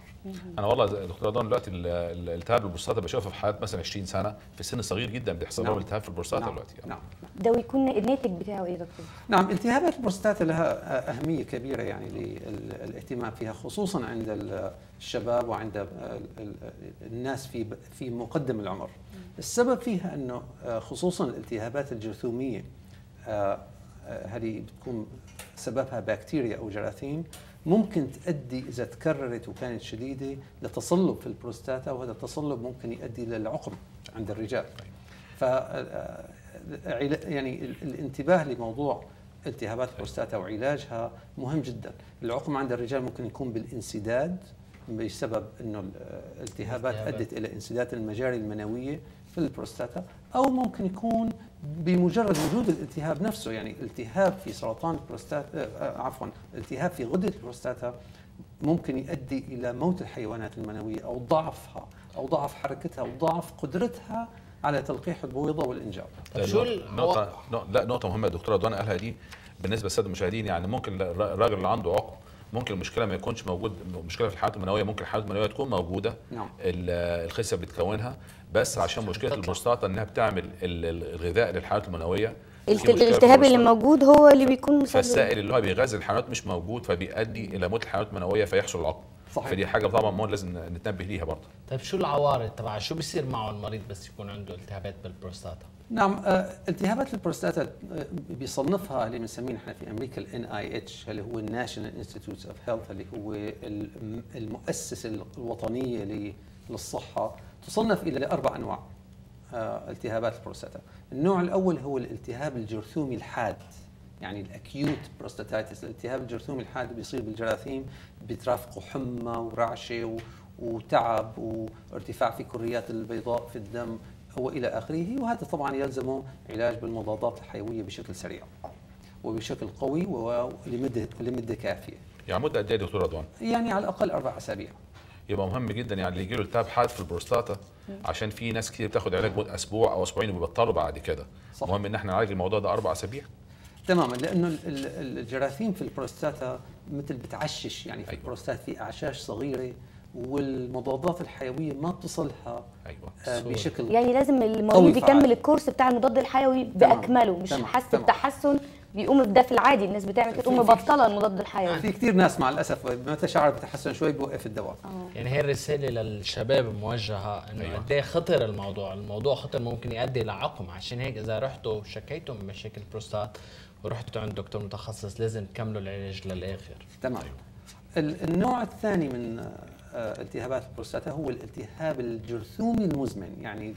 أنا والله يا دكتور رضوان دلوقتي ال- ال- الالتهاب البروستاتا بشوفها في حالات مثلا 20 سنة في سن صغير جدا بيحصل لهم نعم. التهاب في البروستاتا نعم. دلوقتي نعم ده ويكون الناتج بتاعه إيه يا دكتور؟ نعم التهابات البروستاتا لها أهمية كبيرة يعني للاهتمام فيها خصوصا عند ال- الشباب وعند ال- ال- الناس في في مقدم العمر. السبب فيها إنه آه، خصوصا الالتهابات الجرثومية آه، آه، هذه بتكون سببها بكتيريا أو جراثيم ممكن تؤدي إذا تكررت وكانت شديدة لتصلب في البروستاتا وهذا التصلب ممكن يؤدي للعقم عند الرجال. ف آه، يعني ال- الانتباه لموضوع التهابات البروستاتا وعلاجها مهم جدا العقم عند الرجال ممكن يكون بالانسداد بسبب إنه الالتهابات التهابات. أدت إلى انسداد المجاري المنوية في البروستاتا أو ممكن يكون بمجرد وجود الالتهاب نفسه يعني التهاب في سرطان البروستاتا آه، عفوا التهاب في غدة البروستاتا ممكن يؤدي إلى موت الحيوانات المنوية أو ضعفها أو ضعف حركتها أو ضعف قدرتها على تلقيح البويضة والإنجاب. شو نقطة لا نقطة مهمة دكتورة رضوان قالها دي بالنسبة للسادة المشاهدين يعني ممكن الر- الراجل اللي عنده عقم ممكن المشكلة ما يكونش موجود مشكلة في الحالات المنوية ممكن الحالات المنوية تكون موجودة. نعم. ال- الخصية بتكونها. بس عشان مشكلة البروستاتا إنها بتعمل ال- ال- الغذاء للحالات في الالتهاب اللي. موجود هو اللي بيكون مسبب. فالسائل اللي هو بيغذي الحيوانات مش موجود فبيؤدي إلى موت الحيوانات المنوية فيحصل العقم صحيح. فدي حاجة طبعا مو لازم نتنبه ليها برضه. طيب شو العوارض؟ تبع شو بيصير معه المريض بس يكون عنده التهابات بالبروستاتا؟ نعم آه، التهابات البروستاتا آه، بيصنفها اللي بنسميه نحن في أمريكا NIH اللي هو ال National Institute of Health اللي هو الم- المؤسسة الوطنية للصحة. تصنف إلى أربع أنواع آه، التهابات البروستاتا النوع الأول هو الالتهاب الجرثومي الحاد يعني ال acute prostatitis. الالتهاب الجرثومي الحاد بيصير بالجراثيم بترافقه حمى ورعشة وتعب وارتفاع في كريات البيضاء في الدم والى آخره وهذا طبعا يلزمه علاج بالمضادات الحيوية بشكل سريع وبشكل قوي ولمده لمده كافية. يعني مده قد إيه يا دكتور رضوان؟ يعني على الأقل أربع أسابيع. يبقى مهم جدا يعني اللي يجي له التهاب حاد في البروستاتا عشان في ناس كتير بتاخد علاج مدة أسبوع أو أسبوعين وبيبطلوا بعد كده. صح. مهم إن إحنا نعالج الموضوع ده أربع أسابيع. تماما لأنه ال- ال- الجراثيم في البروستاتا مثل بتعشش يعني في البروستات في أعشاش صغيرة والمضادات الحيوية ما بتصلها أيوه بشكل يعني لازم المريض. يكمل الكورس بتاع المضاد الحيوي تمام. بأكمله مش تمام. حاسس تمام. بتحسن بيقوم بده في العادي الناس بتعمل كده تقوم مبطله المضاد الحيوي في كثير ناس مع الأسف متى شعر بتحسن شوي بوقف الدواء يعني هي الرسالة للشباب موجهة إنه أيوة. قد إيه خطر الموضوع، الموضوع خطر ممكن يؤدي لعقم، عشان هيك إذا رحتوا شكيتوا من مشاكل بروستات ورحتوا عند دكتور متخصص لازم تكملوا العلاج للآخر. تمام ال- النوع الثاني من آه، التهابات البروستاتا هو الالتهاب الجرثومي المزمن يعني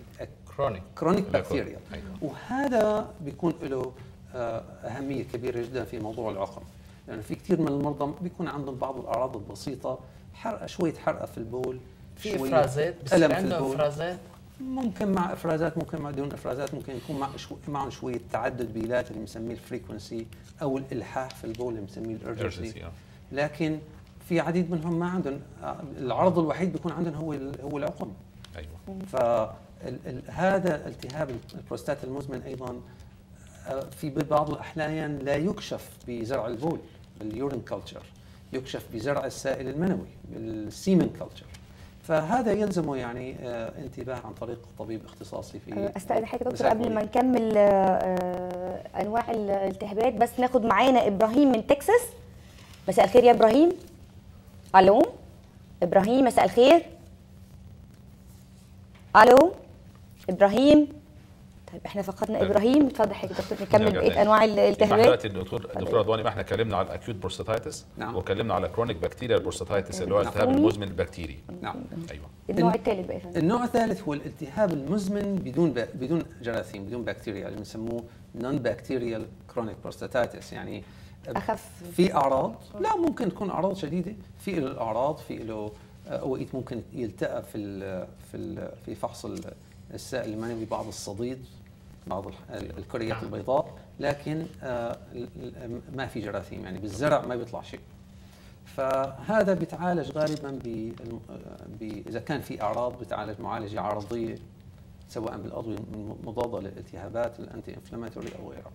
chronic chronic bacterial وهذا بيكون له آه، أهمية كبيرة جدا في موضوع العقم. لأنه في كثير من المرضى بيكون عندهم بعض الأعراض البسيطة حرقة شوية حرقة في البول في إفرازات ألم في عند البول. إفرازات؟ ممكن مع إفرازات ممكن مع دون إفرازات ممكن يكون مع شو معهم شوية تعدد بيلات اللي بنسميه ال frequency أو الإلحاح في البول اللي بنسميه ال urgency آه. لكن في عديد منهم ما عندهم آه، العرض الوحيد بيكون عندهم هو هو العقم أيوه. فهذا التهاب البروستات المزمن أيضا آه، في بعض الأحيان لا يكشف بزرع البول بال urine culture يكشف بزرع السائل المنوي بال semen culture فهذا يلزمه يعني آه، انتباه عن طريق طبيب اختصاصي في استاذن حضرتك دكتور قبل. ما نكمل آه، آه، أنواع الالتهابات بس ناخد معانا إبراهيم من تكساس مساء الخير يا إبراهيم. ألو؟ إبراهيم مساء الخير. ألو؟ إبراهيم. طيب إحنا فقدنا إبراهيم. اتفضل حضرتك يا دكتور نكمل بقية. أنواع الالتهابات دلوقتي الدكتور الدكتور رضوان يبقى إحنا اتكلمنا على ال acute prostatitis نعم. واتكلمنا على chronic bacterial prostatitis اللي هو الالتهاب مفهومي. المزمن البكتيري. نعم. أيوه. النوع الثالث بقى. النوع الثالث هو الالتهاب المزمن بدون ب... بدون جراثيم بدون بكتيريا اللي بنسموه non bacterial chronic prostatitis يعني أخف. في أعراض؟ لا ممكن تكون أعراض شديدة. في له الأعراض في له آه، أوقات ممكن يلتقى في ال في ال في فحص ال- السائل المنوي بعض الصديد بعض الكريات البيضاء. لكن آه، ما في جراثيم يعني بالزرع ما بيطلع شيء. فهذا بيتعالج غالبا ب ب- إذا كان في أعراض بتعالج معالجة عرضية سواء بالادويه المضاده للالتهابات ال anti inflammatory أو غيرها.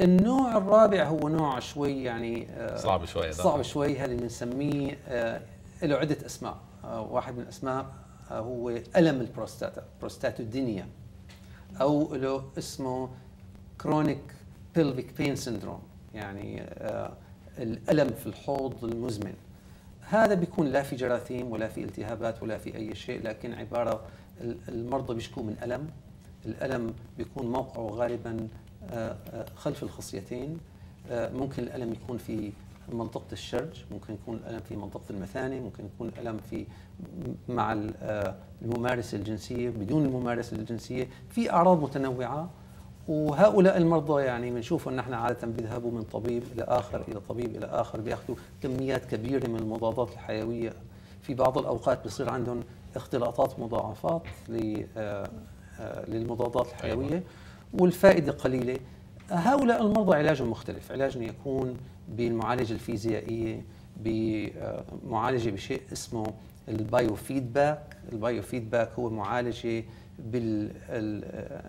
النوع الرابع هو نوع شوي يعني آه، صعب شوية ده. صعب شوي. هذا اللي بنسميه آه، له عدة أسماء. آه، واحد من الأسماء هو ألم البروستاتا prostatodynia. أو له اسمه chronic pelvic pain syndrome يعني الألم في الحوض المزمن. هذا بيكون لا في جراثيم ولا في التهابات ولا في أي شيء لكن عبارة ال- المرضى بيشكوا من ألم. الألم بيكون موقعه غالبا خلف الخصيتين آه، ممكن الألم يكون في منطقة الشرج ممكن يكون الألم في منطقة المثانة ممكن يكون الألم في مع آه، الممارسة الجنسية بدون الممارسة الجنسية. في أعراض متنوعة وهؤلاء المرضى يعني بنشوفهم نحن عادة بيذهبوا من طبيب إلى آخر إلى طبيب إلى آخر بياخذوا كميات كبيرة من المضادات الحيوية. في بعض الأوقات بيصير عندهم اختلاطات مضاعفات آه، للمضادات الحيوية. والفائدة قليلة. هؤلاء المرضى علاجهم مختلف. علاجهم يكون بالمعالجة الفيزيائية بمعالجة بشيء اسمه ال biofeedback ال biofeedback هو معالجة بال ال-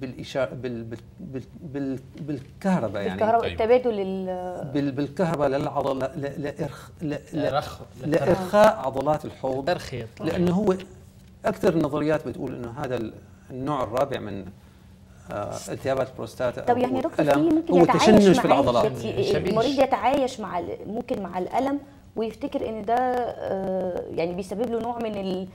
بالاشاره بال بال بال بال بالكهرباء يعني. الكهرباء التبادل ال- بال بالكهرباء للعضله ل- لإرخ ل- ل- لرخ- لإرخاء عضلات الحوض. لأنه هو أكثر النظريات بتقول إنه هذا ال- النوع الرابع من التهابات البروستاتا طب يعني دكتور في ممكن هو يتعايش تشنج في مع العضلات يت- المريض يتعايش مع ال- ممكن مع الألم ويفتكر إن ده آه، يعني بيسبب له نوع من ال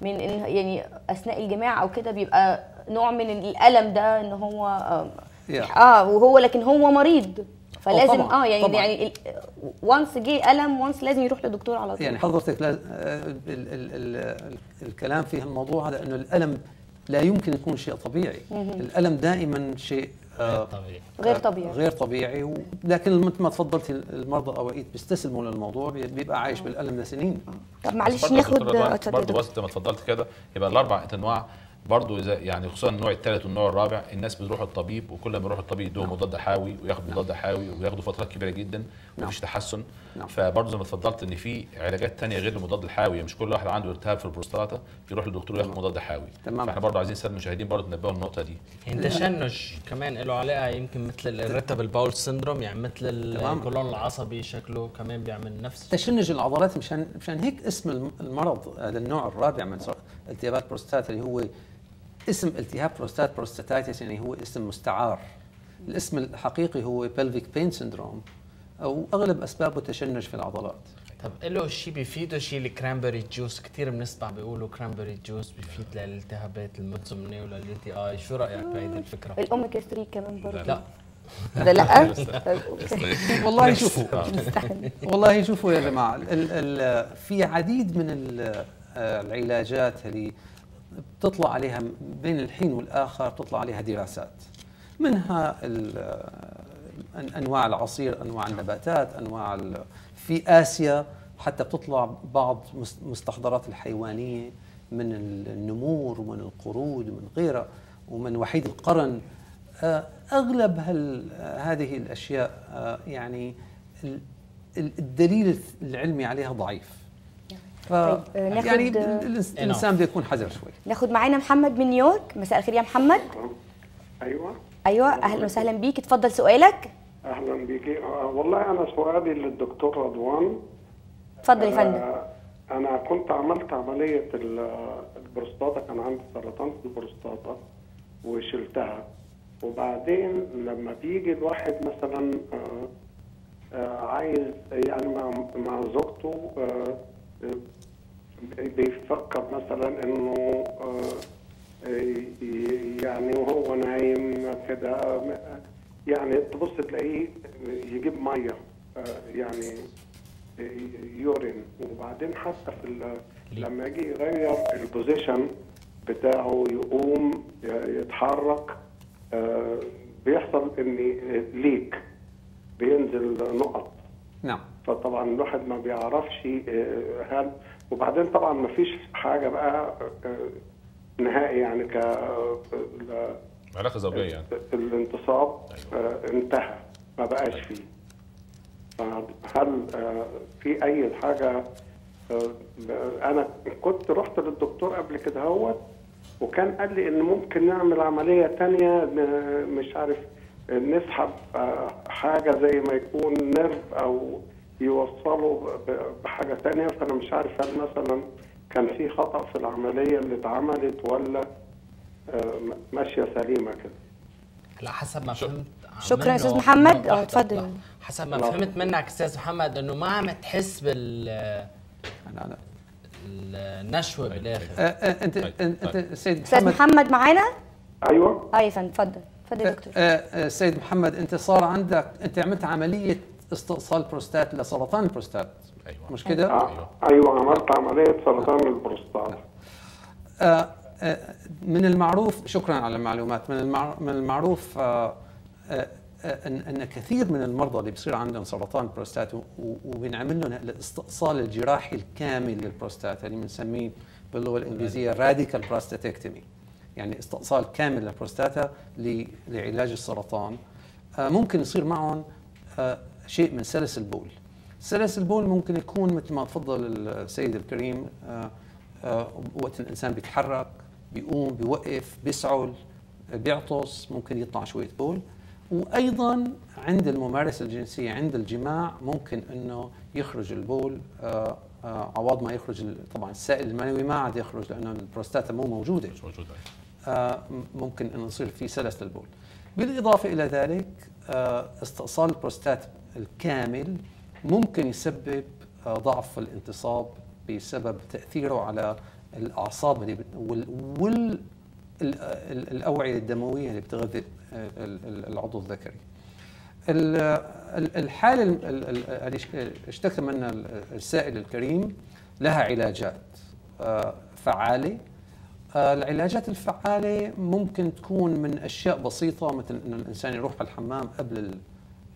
من يعني أثناء الجماع أو كده بيبقى نوع من الألم ده إن هو آه, Yeah. آه وهو لكن هو مريض. فلازم طبعاً، آه يعني طبعاً. يعني وانس جه ألم وانس لازم يروح لدكتور على طول. يعني حضرتك لا آه، ال ال ال الكلام في الموضوع هذا إنه الألم لا يمكن يكون شيء طبيعي. الألم دائما شيء آه، طبيعي. غير طبيعي. غير طبيعي لكن مثل ما تفضلتي المرضى اوقات بيستسلموا للموضوع بي- بيبقى عايش بالألم لسنين طب بس معلش ناخد يا برضه. بس زي ما اتفضلت كده يبقى الأربع أنواع برضه إذا يعني خصوصا النوع الثالث والنوع الرابع الناس بتروح الطبيب وكل ما يروح الطبيب يدوهم مضاد حيوي وياخد مضاد حيوي وياخدوا فترات كبيرة جدا ومفيش تحسن. نعم. فبرضه زي ما اتفضلت إن في علاجات تانية غير المضاد الحيوي مش كل واحد عنده التهاب في البروستاتا يروح للدكتور ياخد مضاد حيوي. تمام. فإحنا برضه عايزين الساده المشاهدين برضه تنبهوا النقطة دي. يعني التشنج كمان له علاقه يمكن مثل ال irritable bowel syndrome يعني مثل تمام. القولون العصبي شكله كمان بيعمل نفس تشنج العضلات مشان مشان هيك اسم الم- المرض هذا النوع الرابع من التهابات بروستات اللي هو اسم التهاب بروستات prostatitis يعني هو اسم مستعار. الاسم الحقيقي هو pelvic pain syndrome أو أغلب أسبابه تشنج في العضلات. طب له شيء بيفيده؟ شيء ال cranberry juice كثير بنسمع بيقولوا cranberry juice بيفيد للالتهابات المزمنه ولليو تي اي شو رأيك بهيدي الفكرة؟ الاوميجا 3 كمان برضه. لا. ده لا؟ والله شوفوا. والله شوفوا يا جماعة ال ال في عديد من ال- العلاجات اللي بتطلع عليها بين الحين والآخر بتطلع عليها دراسات. منها ال- أن- أنواع العصير أنواع النباتات أنواع ال- في آسيا حتى بتطلع بعض مس- مستحضرات الحيوانية من النمور ومن القرود ومن غيرها ومن وحيد القرن. آه، أغلب هال هذه الأشياء آه، يعني ال- ال- الدليل العلمي عليها ضعيف. ف طيب، آه، ناخد- يعني ال- الإنس- الإنسان بده يكون حذر شوي. ناخد معانا محمد من نيويورك. مساء الخير يا محمد. أيوه. أيوه أهلا وسهلا بيك. اتفضل سؤالك. أهلا بيكي آه، والله أنا سؤالي للدكتور رضوان. اتفضل يا فندم. آه، أنا كنت عملت عملية ال- البروستاتا. كان عندي سرطان في البروستاتا وشلتها. وبعدين لما بيجي الواحد مثلا عايز يعني مع زوجته بيفكر مثلا إنه آه، ي- يعني وهو نايم كده يعني تبص تلاقيه يجيب مية آه، يعني يورين. وبعدين حتى في لما يجي يغير البوزيشن بتاعه يقوم يتحرك آه، بيحصل ان ليك بينزل نقط. نعم. فطبعا الواحد ما بيعرفش آه، هل وبعدين طبعا ما فيش حاجة بقى آه، نهائي يعني ك ال- علاقة زوجية يعني. الانتصاب آه، انتهى ما بقاش فيه. فهل آه، في أي حاجة آه، أنا كنت رحت للدكتور قبل كده هوت وكان قال لي إن ممكن نعمل عملية تانية مش عارف نسحب آه، حاجة زي ما يكون نيرف أو يوصله ب- بحاجة تانية. فأنا مش عارف هل مثلا كان في خطأ في العملية اللي اتعملت ولا آه، ماشية سليمة كده. لا حسب ما فهمت. شكرا يا أستاذ محمد. آه اتفضل. حسب ما. فهمت منك أستاذ محمد إنه ما عم تحس بال أنا النشوة بالآخر. آه، آه، انت انت أنت سيد أستاذ محمد محمد معانا؟ أيوه. يا فندم اتفضل. اتفضل يا دكتور. آه، آه، سيد محمد أنت صار عندك أنت عملت عملية استئصال بروستات لسرطان البروستات. أيوه. مش كده؟ آه، أيوه. عملت عملية سرطان البروستات. آه، آه، من المعروف شكرا على المعلومات من المعروف من المعروف آه، آه، آه، ان إن كثير من المرضى اللي بصير عندهم سرطان بروستات و- و- وبنعمل لهم الاستئصال الجراحي الكامل للبروستات اللي بنسميه باللغة الإنجليزية radical prostatectomy يعني استئصال كامل للبروستاتا ل- لعلاج السرطان. ممكن يصير معهم شيء من سلس البول. سلس البول ممكن يكون مثل ما تفضل السيد الكريم آه، آه، وقت الإنسان بيتحرك بيقوم بيوقف بيسعل بيعطس ممكن يطلع شوية بول. وأيضا عند الممارسة الجنسية عند الجماع ممكن إنه يخرج البول آه، عوض ما يخرج طبعا السائل المنوي ما عاد يخرج لأنه البروستاتا مو موجودة. مش موجودة. ممكن إنه يصير في سلس للبول. بالإضافة إلى ذلك استئصال البروستات الكامل ممكن يسبب ضعف الانتصاب بسبب تأثيره على الأعصاب اللي وال, وال ال- ال- الأوعية الدموية اللي بتغذي ال- ال- العضو الذكري. ال- ال- الحالة ال- ال- ال- اللي اش- اشتكى منها ال- السائل الكريم لها علاجات آه، فعالة آه، العلاجات الفعالة ممكن تكون من أشياء بسيطة مثل أن الإنسان يروح على الحمام قبل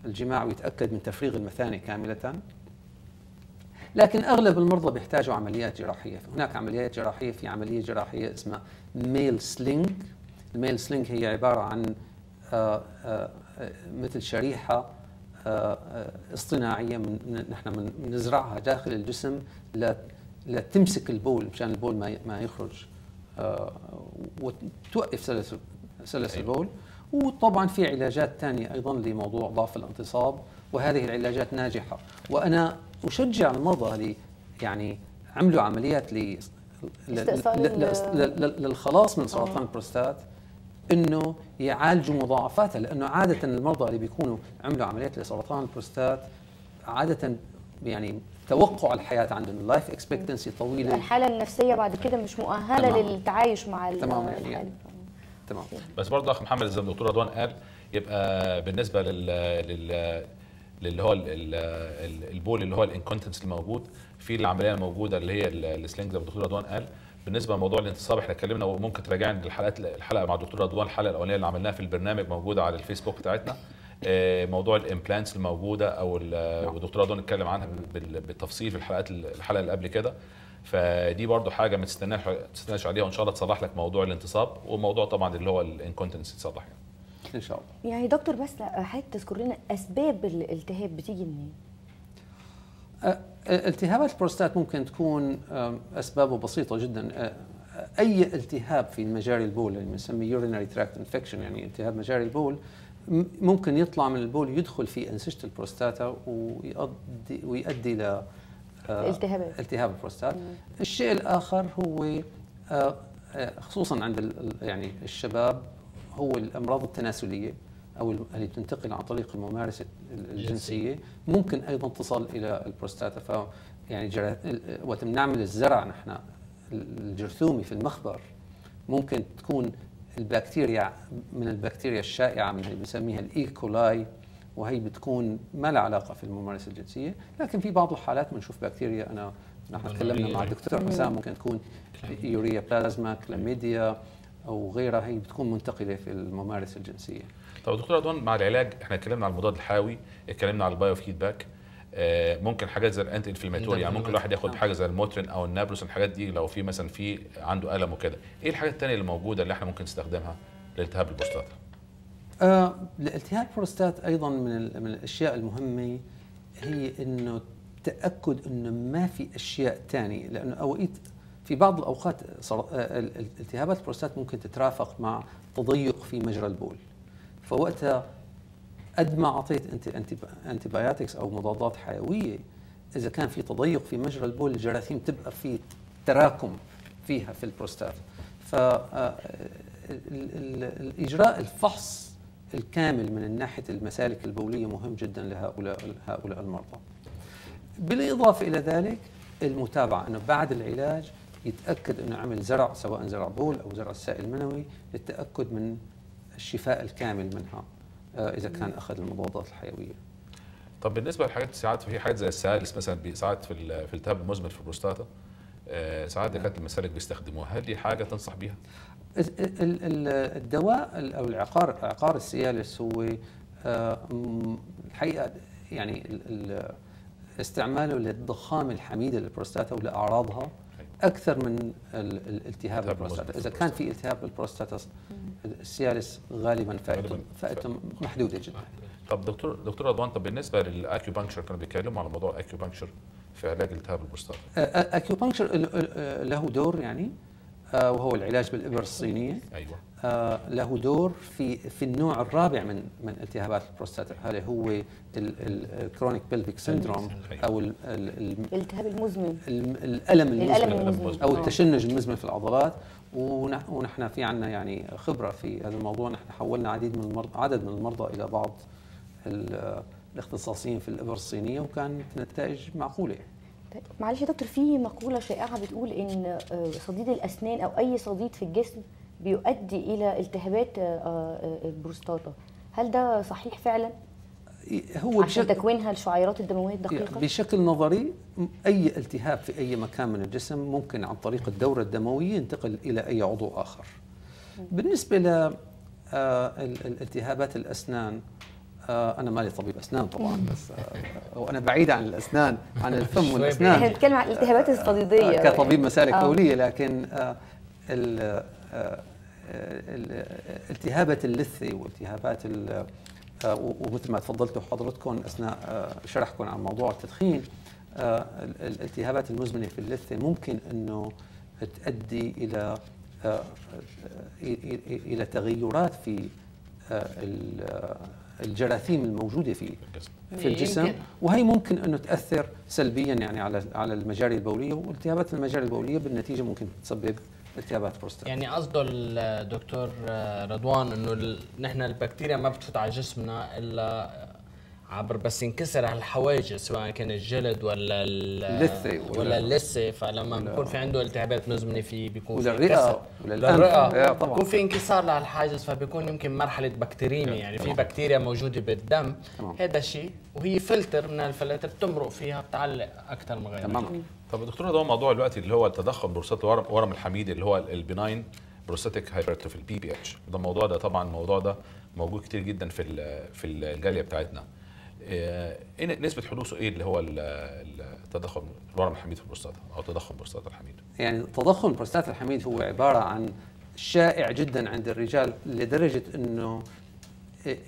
الجماع ويتأكد من تفريغ المثانة كاملة. لكن أغلب المرضى بيحتاجوا عمليات جراحية. هناك عمليات جراحية في عملية جراحية اسمها male sling. ال male sling هي عبارة عن آه، آه، مثل شريحة آه، اصطناعية من نحن من- بنزرعها داخل الجسم لتمسك البول مشان البول ما ما يخرج. وتوقف سلس سلس البول. وطبعا في علاجات ثانية أيضا لموضوع ضعف الانتصاب وهذه العلاجات ناجحة وأنا أشجع المرضى يعني عملوا عمليات للخلاص من سرطان البروستات إنه يعالجوا مضاعفاتها لأنه عادة المرضى اللي بيكونوا عملوا عمليات لسرطان البروستات عادة يعني توقع الحياة عندهم ال life expectancy طويلة الحالة النفسية بعد كده مش مؤهلة تمام. للتعايش مع ال- تمام يعني. تمام بس برضه أخ محمد زي ما الدكتور رضوان قال يبقى بالنسبة لل لل اللي هو ال- ال- ال- البول اللي هو ال incontinence الموجود في العملية الموجودة اللي هي ال- ال sling زي ما الدكتور رضوان قال. بالنسبة لموضوع الانتصاب إحنا اتكلمنا وممكن تراجعنا الحلقات الحلقة مع الدكتور رضوان الحلقة الأولانية اللي عملناها في البرنامج موجودة على الفيسبوك بتاعتنا. آه، موضوع ال implants الموجودة أو ال- والدكتور رضوان اتكلم عنها بال- بالتفصيل في الحلقات الحلقة اللي قبل كده. فدي برضو حاجة ما تستناش تستناش عليها وإن شاء الله تصلح لك موضوع الانتصاب وموضوع طبعا اللي هو ال incontinence يتصلح يعني. إن شاء الله. يعني دكتور بس حضرتك تذكر لنا أسباب الالتهاب بتيجي منين؟ التهابات البروستات ممكن تكون أسبابه بسيطة جدا. أي التهاب في مجاري البول اللي بنسميه urinary tract infection يعني التهاب مجاري البول ممكن يطلع من البول يدخل في انسجه البروستاتا ويؤدي ويؤدي أه، التهابات. التهاب البروستات. الشيء الآخر هو أه، أه، خصوصا عند يعني الشباب هو الأمراض التناسلية أو ال- اللي تنتقل عن طريق الممارسه ال- الجنسية. ممكن أيضا تصل إلى البروستاتا. ف يعني وقت بنعمل الزرع. نحن الجرثومي في المخبر ممكن تكون البكتيريا من البكتيريا الشائعة من اللي بنسميها ال E. coli وهي بتكون ما لها علاقة في الممارسة الجنسية لكن في بعض الحالات بنشوف بكتيريا أنا نحن تكلمنا مع الدكتور حسام ممكن تكون ureaplasma chlamydia أو غيرها هي بتكون منتقلة في الممارسة الجنسية. طب دكتور رضوان مع العلاج إحنا اتكلمنا على المضاد الحيوي اتكلمنا على ال biofeedback آه، ممكن حاجات زي ال anti-inflammatory يعني ممكن الواحد ياخد حاجة زي ال Motrin أو ال Naprosyn الحاجات دي لو في مثلا في عنده ألم وكده. إيه الحاجات الثانية اللي موجودة اللي إحنا ممكن نستخدمها لالتهاب البروستاتا؟ آه التهاب البروستات أيضا من من الأشياء المهمة هي إنه تأكد إنه ما في أشياء ثانية لأنه أوقات في بعض الأوقات آه، ال- ال- التهابات البروستات ممكن تترافق مع تضيق في مجرى البول. فوقتها قد ما أعطيت أنت انت antibiotics أو مضادات حيوية إذا كان في تضيق في مجرى البول الجراثيم تبقى في تراكم فيها في البروستات. ف آه، الفحص الكامل من ناحيه المسالك البولية مهم جدا لهؤلاء هؤلاء المرضى. بالإضافة إلى ذلك المتابعة إنه بعد العلاج يتأكد إنه عمل زرع سواء زرع بول أو زرع السائل المنوي للتأكد من الشفاء الكامل منها آه، إذا كان أخذ المضادات الحيوية. طب بالنسبة للحاجات ساعات في حاجات زي السيالس مثلا ساعات في في الالتهاب المزمن في البروستاتا آه، ساعات دكاترة المسالك بيستخدموها. هل دي حاجة تنصح بيها؟ ال- ال- ال- الدواء ال- أو العقار عقار ال Cialis هو آه، الحقيقة يعني ال- ال- استعماله للضخامه الحميده للبروستاتا ولأعراضها أكثر من ال- ال- التهاب البروستاتا، إذا كان في التهاب بالبروستاتا ال Cialis غالبا فائدته فائدته محدودة جدا. طب دكتور دكتور رضوان طب بالنسبة لل acupuncture كانوا بيتكلموا على موضوع ال acupuncture في علاج التهاب البروستاتا. acupuncture له دور يعني؟ آه، وهو العلاج بالإبر الصينية. أيوه. آه، له دور في في النوع الرابع من من التهابات البروستاتا. هذا هو ال chronic pelvic syndrome أو ال- ال- ال- الالتهاب المزمن. الم- الألم الألم المزمن. المزمن. أو آه. التشنج المزمن في العضلات. ونح- ونحن في عندنا يعني خبرة في هذا الموضوع. نحن حولنا عديد من المرضى عدد من المرضى إلى بعض ال- الاختصاصيين في الإبر الصينية. وكانت نتائج معقولة. طيب، معلش يا دكتور في مقولة شائعة بتقول إن آه، صديد الأسنان أو أي صديد في الجسم بيؤدي إلى التهابات آه، آه، البروستاتا هل ده صحيح فعلا؟ هو عشان بشكل- تكوينها الشعيرات الدموية الدقيقة؟ بشكل نظري أي التهاب في أي مكان من الجسم ممكن عن طريق الدورة الدموية ينتقل إلى أي عضو آخر. بالنسبة ل آه، ال- ال- التهابات الأسنان أنا مالي طبيب أسنان طبعا بس آه، وأنا بعيد عن الأسنان عن الفم والأسنان. إحنا بنتكلم عن الالتهابات الصديديه آه، كطبيب مسالك آه. بوليه لكن آه، ال- آه، آه، ال- التهابات اللثة والتهابات آه، ومثل ما تفضلتوا حضرتكم أثناء آه، شرحكم عن موضوع التدخين آه، ال- ال- الالتهابات المزمنة في اللثة ممكن أنه تؤدي إلى آه، إلى تغيرات في آه، ال- آه، الجراثيم الموجودة في في الجسم. وهي ممكن انه تأثر سلبيا يعني على على المجاري البولية والتهابات المجاري البولية بالنتيجة ممكن تسبب التهابات بروستات يعني قصده الدكتور رضوان إنه نحن البكتيريا ما بتفوت على جسمنا إلا عبر بس ينكسر على الحواجز سواء كان الجلد ولا ال- اللثة ولا- ولا اللثة. فلما بيكون في عنده التهابات مزمنه في بيكون ولا إيه طبعاً. بيكون في انكسار لهالحاجز فبيكون يمكن مرحلة bacteremia. يعني في بكتيريا موجودة بالدم. تمام. هذا شيء وهي فلتر من الفلاتر بتمرق فيها بتعلق أكثر من غيرها. تماما طب دكتور ده موضوع دلوقتي اللي هو التضخم بروستات الورم ورم الحميد اللي هو ال benign prostatic hypertrophy ال BPH ده الموضوع ده طبعا الموضوع ده موجود كتير جدا في في الجالية بتاعتنا. إيه نسبة حدوثه إيه اللي هو ال- التضخم الورم الحميد في البروستاتا أو تضخم بروستات الحميد. يعني تضخم بروستات الحميد هو عبارة عن شائع جدا عند الرجال لدرجة إنه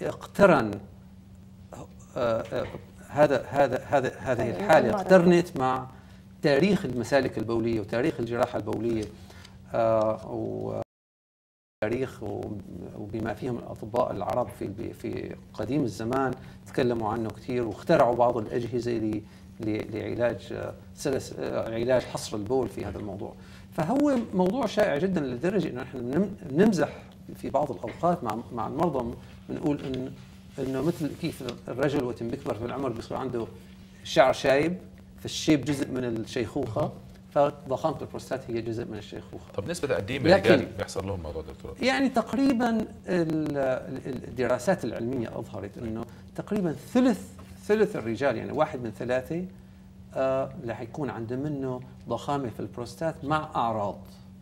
اقترن آه، آه، هذا هذا هذا هذه الحالة اقترنت مع تاريخ المسالك البولية وتاريخ الجراحة البولية وتاريخ و- وبما فيهم الأطباء العرب في في قديم الزمان تكلموا عنه كثير واخترعوا بعض الأجهزة لعلاج سلس علاج حصر البول في هذا الموضوع. فهو موضوع شائع جدا لدرجة إنه بنم- بنمزح في بعض الأوقات مع مع المرضى بنقول انه إنه مثل كيف الرجل وقت بيكبر في العمر بيصير عنده شعر شايب فالشيب جزء من الشيخوخة. فضخامة البروستات هي جزء من الشيخوخه طب نسبة قد إيه من لكن- الرجال بيحصل لهم الموضوع ده دكتور؟ يعني تقريبا ال- ال- الدراسات العلمية أظهرت إنه تقريبا ثلث ثلث الرجال يعني واحد من ثلاثة آه رح يكون عنده منه ضخامة في البروستات مع أعراض.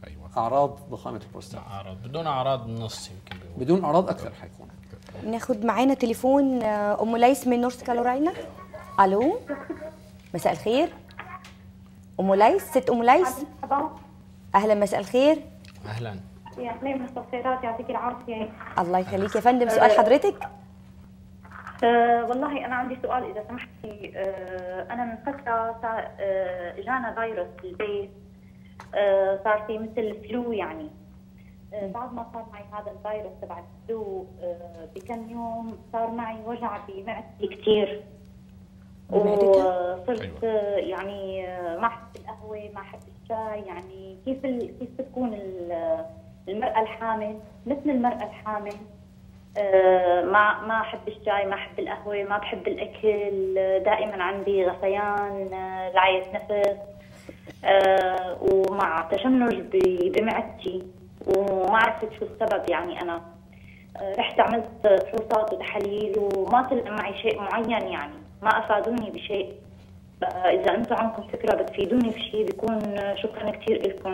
أيوه. أعراض ضخامة البروستات. أعراض. بدون أعراض نص يمكن بيقول. بدون أعراض أكثر حيكون. ناخد معانا تليفون آه، أم ليس من نورث كارولاينا ألو؟ مساء الخير. أم ليس؟ ست أم ليس؟ أهلا مساء الخير. أهلا. يا اهلين مساء الخيرات يعطيك العافية. الله يخليك. يا فندم سؤال حضرتك؟ أه والله أنا عندي سؤال إذا سمحتي. أه أنا من فترة صار أه جانا فيروس بالبيت أه صار في مثل فلو يعني. أه بعد ما صار معي هذا الفيروس تبع الفلو أه بكم يوم صار معي وجع بمعدتي كثير وصرت أيوة. يعني ما أحب القهوة ما أحب الشاي يعني كيف ال... كيف بتكون ال- المرأة الحامل مثل المرأة الحامل آه، ما ما أحب الشاي ما أحب القهوة ما بحب الأكل. دائما عندي غثيان آه، لعية نفس. آه، ومع تشنج ب- بمعدتي. وما عرفت شو السبب يعني أنا. رحت عملت فحوصات وتحاليل وما طلع معي شيء معين يعني. ما أفادوني بشيء. بقى إذا أنتم عندكم فكرة بتفيدوني بشيء بيكون شكرا كثير لكم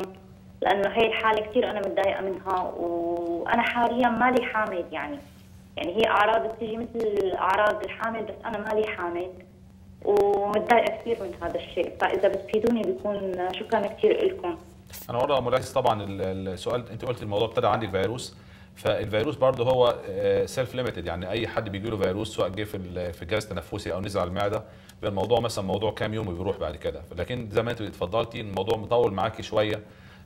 لأنه هي الحالة كثير أنا متضايقة منها وأنا حاليا مالي حامل يعني. يعني هي أعراض بتيجي مثل أعراض الحامل بس أنا مالي حامل ومتضايقة كثير من هذا الشيء. فإذا بتفيدوني بيكون شكرا كثير لكم أنا برضه ملاحظ طبعا ال- السؤال أنت قلت الموضوع ابتدى عندك فيروس فالفيروس برضه هو self limited يعني أي حد بيجي له فيروس سواء جه في ال- في الجهاز التنفسي أو نزل على المعدة بيبقى الموضوع مثلا موضوع كام يوم وبيروح بعد كده. لكن زي ما أنت اتفضلتي الموضوع مطول معاكي شوية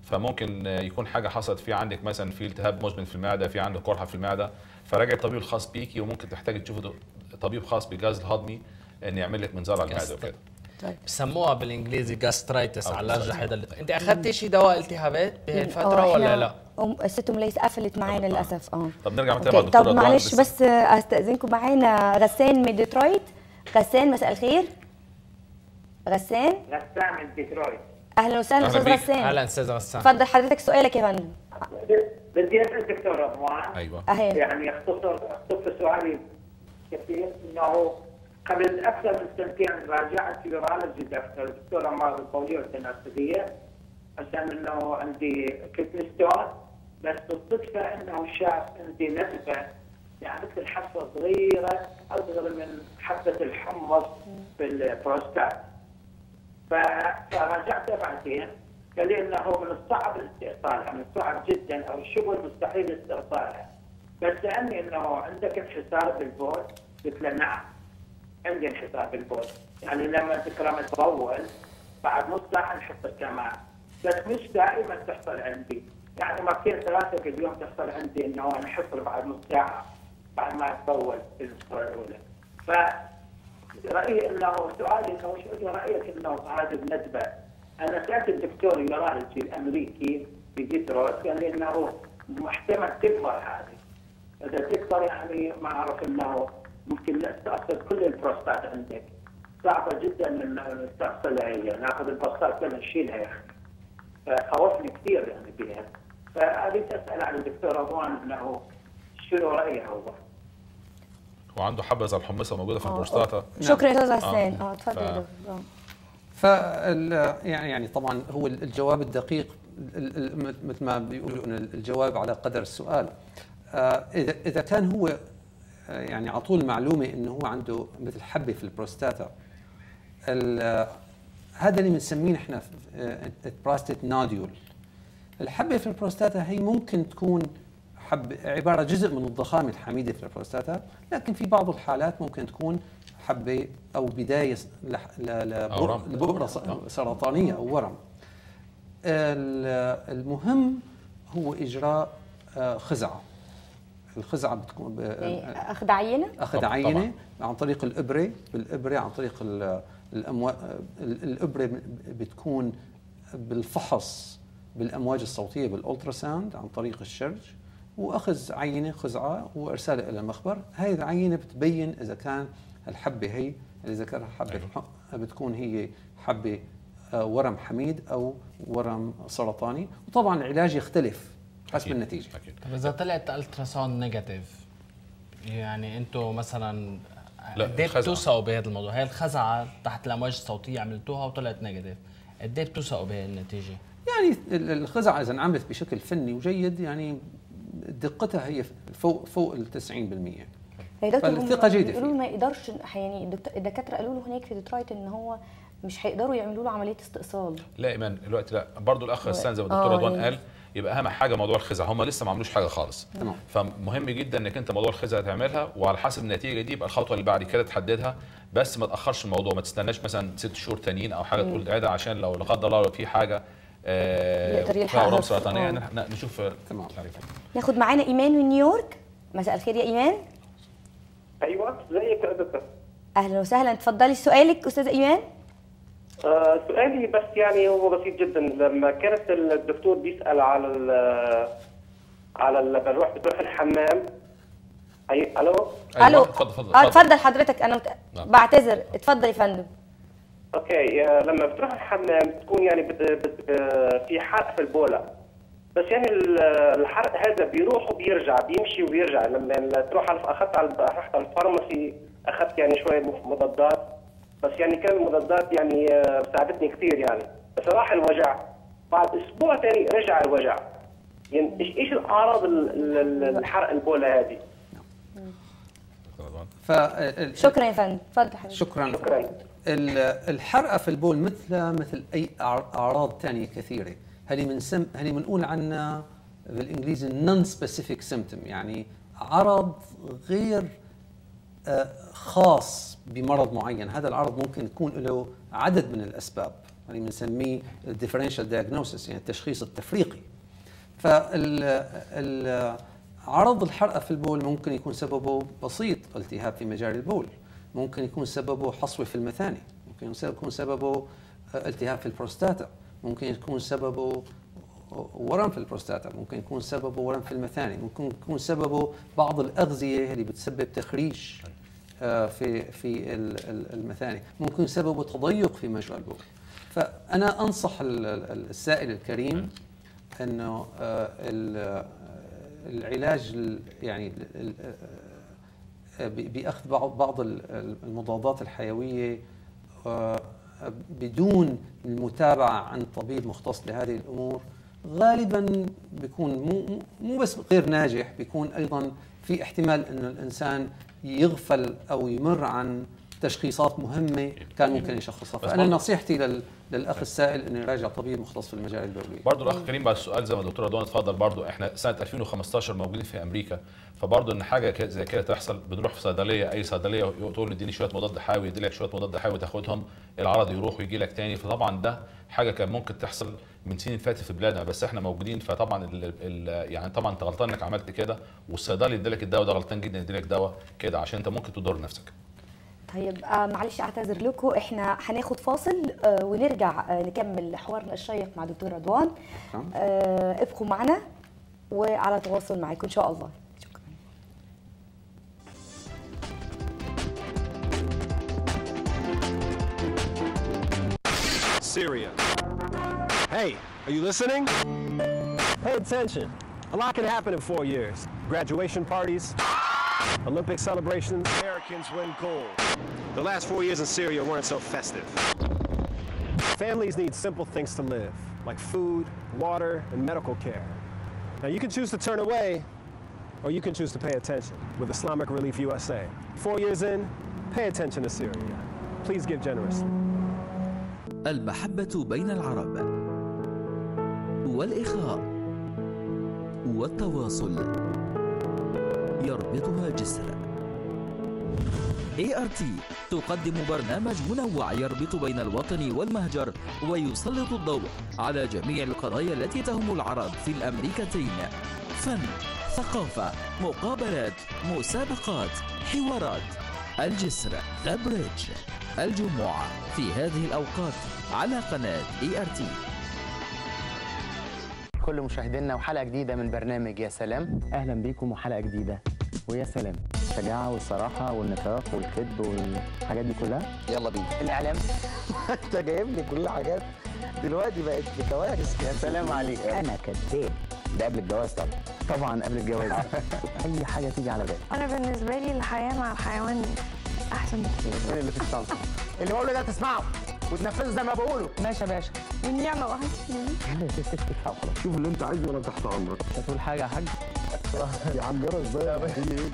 فممكن آه، يكون حاجة حصلت. في عندك مثلا في التهاب مزمن في المعدة في عندك قرحة في المعدة فراجع الطبيب الخاص بيكي وممكن تحتاجي تشوفي طبيب خاص بالجهاز الهضمي إن يعمل لك منظار على المعدة وكده. بسموها بالإنجليزي gastritis على gastritis. هذا اللي أنت أخذتي شي دواء التهابات بهي الفترة آه، ولا لا؟ الست أم ليث قفلت معانا للأسف آه. طب نرجع okay، نتابع الدكتور طب معلش بس- بس أستأذنكم معانا غسان من ديترويت. غسان مساء الخير. غسان؟ غسان من ديترويت. أهلا وسهلا أستاذ غسان. أهلا أستاذ غسان. اتفضل حضرتك سؤالك يا فندم. بدي أسأل دكتور رضوان أيوه. يعني اختصر أختصر سؤالي كثير إنه قبل أكثر من سنتين راجعت urology دكتور دكتور امراض البوليه والتناسليه عشان إنه عندي kidney stone بس بالصدفه انه شاف عندي نسبه يعني مثل حبه صغيرة أصغر من حبه الحمص في البروستات فراجعته بعدين قال لي إنه من الصعب استئصالها من الصعب جدا أو شبه مستحيل استئصالها بس سألني إنه عندك انحسار بالبول؟ قلت له نعم عندي انحسار بالبول. يعني لما تكرم تطول بعد نص ساعة نحط الكمام بس مش دائما تحصل عندي. يعني مرتين ثلاثة في اليوم تحصل عندي إنه أنا احصل بعد نص ساعة بعد ما اطول في الأسبوع الأولى. ف رأيي إنه سؤالي إنه شو رأيك إنه هذه الندبة؟ أنا سالت الدكتور urology الأمريكي في ديترويت قال لي إنه محتمل تكبر هذه. إذا تكبر يعني ما أعرف إنه ممكن تأثر كل البروستات عندك. صعبة جدا إن تحصل هي نأخذ البروستات كلها نشيلها يعني. خوفني كثير يعني بها فأريد أسأل عن الدكتور رضوان أنه شنو رأيه هو؟ وعنده حبه الحمصة موجودة في البروستاتا شكرا يا أستاذ آه. حسين آه اتفضل ف- آه. يعني يعني طبعا هو الجواب الدقيق ال- ال- مثل ما بيقولوا إن الجواب على قدر السؤال آه، اذا إذا كان هو آه، يعني على طول معلومة انه هو عنده مثل حبة في البروستاتا ال- آه، هذا اللي بنسميه نحن بروستات nodule الحبة في البروستاتا هي ممكن تكون حب عبارة جزء من الضخامة الحميدة في البروستاتا لكن في بعض الحالات ممكن تكون حبة أو بداية لح- ل- أو لبؤ- رم. لبؤرة س- سرطانية أو ورم ال- المهم هو إجراء آه، خزعة الخزعة بتكون ب- يعني أخذ عينة أخذ طبعاً. عينة عن طريق الإبرة بالإبرة عن طريق ال- الامواج الإبرة بتكون بالفحص بالأمواج الصوتية بالألتراساوند عن طريق الشرج وأخذ عينة خزعة وإرسالها إلى المخبر هاي العينة بتبين إذا كان الحبة هي اللي ذكرها حبة ح- بتكون هي حبة آه، ورم حميد أو ورم سرطاني وطبعا العلاج يختلف حسب النتيجة طب إذا طلعت ultrasound negative يعني أنتم مثلا لا، قد إيه. بتوثقوا بهذا الموضوع؟ هي الخزعة تحت الأمواج الصوتية عملتوها وطلعت negative قد إيه بتوثقوا بهي النتيجة؟ يعني ال- الخزعة إذا انعملت بشكل فني وجيد يعني دقتها هي فوق فوق ال 90% هي دكتور هم فالثقه جيدة بيقولوا فيه ما يقدرش يعني الدكاترة قالوا له هناك في ديترويت إن هو مش هيقدروا يعملوا له عملية استئصال. لا إيمان الوقت لا. برضه الأخ أستاذ زي ما آه، الدكتور رضوان يعني- قال يبقى أهم حاجة موضوع الخزع هم لسه ما عملوش حاجة خالص. تمام. فمهم جدا إنك أنت موضوع الخزع تعملها وعلى حسب النتيجة دي يبقى الخطوة اللي بعد كده تحددها. بس ما تأخرش الموضوع. ما تستناش مثلا ست شهور تانيين أو حاجة مم. تقول تعيدها عشان لو لا قدر الله لو في حاجة آه، يقدر فيها يلحقها اورام في- سرطانيه آه. نشوف تمام. ناخد معانا إيمان من نيويورك. مساء الخير يا إيمان. أيوه ازيك يا دكتور أهلا وسهلا. اتفضلي سؤالك أستاذ إيمان. آه سؤالي بس يعني هو بسيط جدا. لما كانت الدكتور بيسأل على ال على ال- بنروح بتروح الحمام أي ألو؟ ألو. اتفضل اتفضل اتفضل حضرتك. أنا مت... نعم. بعتذر. اتفضل يا فندم. okay لما بتروح الحمام بتكون يعني بت... بت... في حرق في البولة. بس يعني ال- الحرق هذا بيروح وبيرجع بيمشي وبيرجع. لما تروح على أخذت على رحت على ال pharmacy أخذت يعني شوية مضادات. بس يعني كان المضادات يعني آه، ساعدتني كثير يعني. بس راح الوجع. بعد أسبوع ثاني رجع الوجع. يعني إيش إيش الأعراض ال- ال- ال- الحرق البولة هذه؟ ف شكرا يا فندم. حضرتك شكرا. شكرا. الحرقة في البول مثل مثل أي أعراض ثانية كثيرة. هذه بنسم هذه بنقول عنها بالإنجليزي non specific symptom يعني عرض غير آه، خاص بمرض معين. هذا العرض ممكن يكون له عدد من الأسباب. يعني بنسميه ال differential diagnosis يعني التشخيص التفريقي. فعرض الحرقة في البول ممكن يكون سببه بسيط التهاب في مجاري البول. ممكن يكون سببه حصوه في المثانه ممكن يكون سببه آه، التهاب في البروستاتا ممكن يكون سببه ورم في البروستاتا ممكن يكون سببه ورم في المثانه ممكن يكون سببه بعض الأغذية اللي بتسبب تخريش آه، في في ال- ال- المثانه ممكن سببه تضيق في مجرى البول. فأنا أنصح ال- ال- السائل الكريم آه، آه، العلاج ال- يعني آه، باخذ بعض بعض ال- ال- المضادات الحيوية آه، بدون المتابعة عن طبيب مختص لهذه الأمور. غالبا بيكون مو مو- بس غير ناجح بيكون أيضا في احتمال إنه الإنسان يغفل أو يمر عن تشخيصات مهمة كان ممكن يشخصها. فأنا نصيحتي لل للأخ السائل إنه يراجع طبيب مختص في المجال البولي برضه الأخ كريم بعد السؤال زي ما الدكتور رضوان اتفضل برضه إحنا سنة 2015 موجودين في أمريكا فبرضه إن حاجة زي كده تحصل بنروح في صيدلية أي صيدلية تقول اديني شوية مضاد حيوي يدي لك شوية مضاد حيوي تاخدهم العرض يروح ويجي لك تاني فطبعا ده حاجة كان ممكن تحصل من سنين فاتت في بلادنا بس إحنا موجودين فطبعا ال ال يعني طبعا أنت غلطان إنك عملت كده والصيدلي يديلك الدواء ده غلطان جدا يديلك دواء كده عشان أنت ممكن تضر نفسك. طيب آه معلش أعتذر لكم إحنا هناخد فاصل آه ونرجع آه نكمل حوارنا الشيق مع دكتور رضوان آه ابقوا معنا وعلى تواصل معاكم إن شاء الله Syria. Hey, are you listening? Pay attention. A lot can happen in four years. Graduation parties, Olympic celebrations, Americans win gold. The last four years in Syria weren't so festive. Families need simple things to live, like food, water, and medical care. Now you can choose to turn away, or you can choose to pay attention with Islamic Relief USA. Four years in, pay attention to Syria. Please give generously. المحبة بين العرب والإخاء والتواصل يربطها جسر. ART تقدم برنامج منوع يربط بين الوطن والمهجر ويسلط الضوء على جميع القضايا التي تهم العرب في الأمريكتين. فن ثقافة مقابلات مسابقات حوارات. الجسر ذا بريدج الجمعة في هذه الأوقات على قناة ERT كل مشاهدينا وحلقة جديدة من برنامج يا سلام. أهلا بيكم وحلقة جديدة. ويا سلام. الشجاعة والصراحة والنفاق والكذب والحاجات دي كلها. يلا بينا. الإعلام. أنت جايب لي كل حاجات. دلوقتي بقت بكوارث يا سلام عليك. أنا كذاب. ده قبل الجواز طبعا. طبعا قبل الجواز. أي حاجة تيجي على بالك. أنا بالنسبة لي الحياة مع الحيوان أحسن بكتير. اللي في الصمت اللي بقوله ده تسمعه. وتنفذه زي ما بقوله. ماشي يا باشا. والنعمه واحد. شوف اللي انت عايزه وأنا تحت امرك. تقول حاجة يا حاج؟ يا عم جرس بقى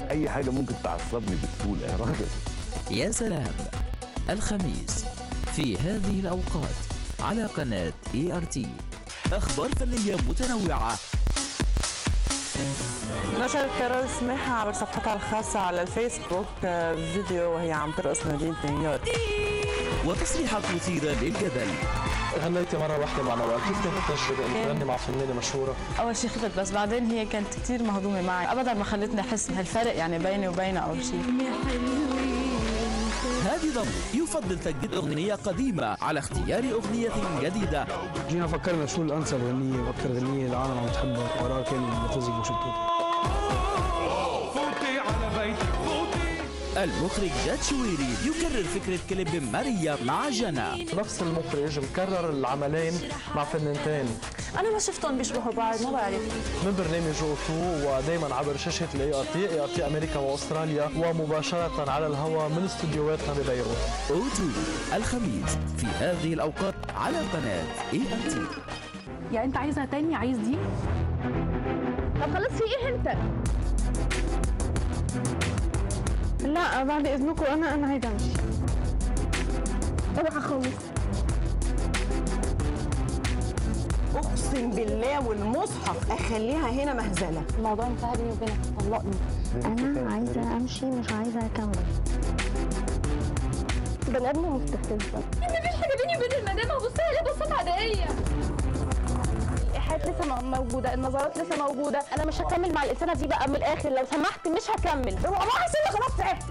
اي حاجة ممكن تعصبني بسهولة يا راجل. يا سلام. الخميس في هذه الأوقات على قناة ERT أخبار فنية متنوعة. نشرت كارول سماحة عبر صفحتها الخاصة على الفيسبوك آه، فيديو وهي عم ترقص مدينة نيويورك. وتصريحات مثيرة للجدل. غنيتي مرة واحدة مع نوال. كيف كانت التجربة إنك تغني مع فنانة مشهورة؟ أول شيء خفت بس بعدين هي كانت كثير مهضومة معي. ابدا ما خلتني أحس بهالفرق يعني بيني وبينها أو شيء. هادي ضم يفضل تجديد أغنية قديمة على اختيار أغنية جديدة. جينا فكرنا شو الأنسب غنية وأكثر غنية العالم عم تحبها وراها كلمة بتزق وشطوط المخرج جاد شويري يكرر فكرة كليب ماريا مع جنى. نفس المخرج مكرر العملين مع فنانتين. أنا ما شفتهم بيشبهوا بعض ما بعرف. من برنامج أوتو ودائما عبر شاشة الاي ار تي اي ار تي أمريكا وأستراليا ومباشرة على الهواء من استديوهاتنا ببيروت. أوتو الخميس في هذه الأوقات على قناة اي ار تي يعني أنت عايزها تاني؟ عايز دي؟ طب خلاص في إيه أنت؟ لا بعد إذنكم أنا أنا عايزة أمشي. اوعى خالص أقسم بالله والمصحف أخليها هنا مهزلة. الموضوع انتهى بيني وبينك طلقني. أنا عايزة أمشي مش عايزة أكمل. بني آدم مستفزه مفيش حاجة بيني وبين المدام بص لها بصات عاديه الايحاءات لسه موجودة. النظرات لسه موجودة. أنا مش هكمل مع الإنسانة دي بقى من الآخر. لو سمحت مش هكمل. والله حسيت خلاص تعبت.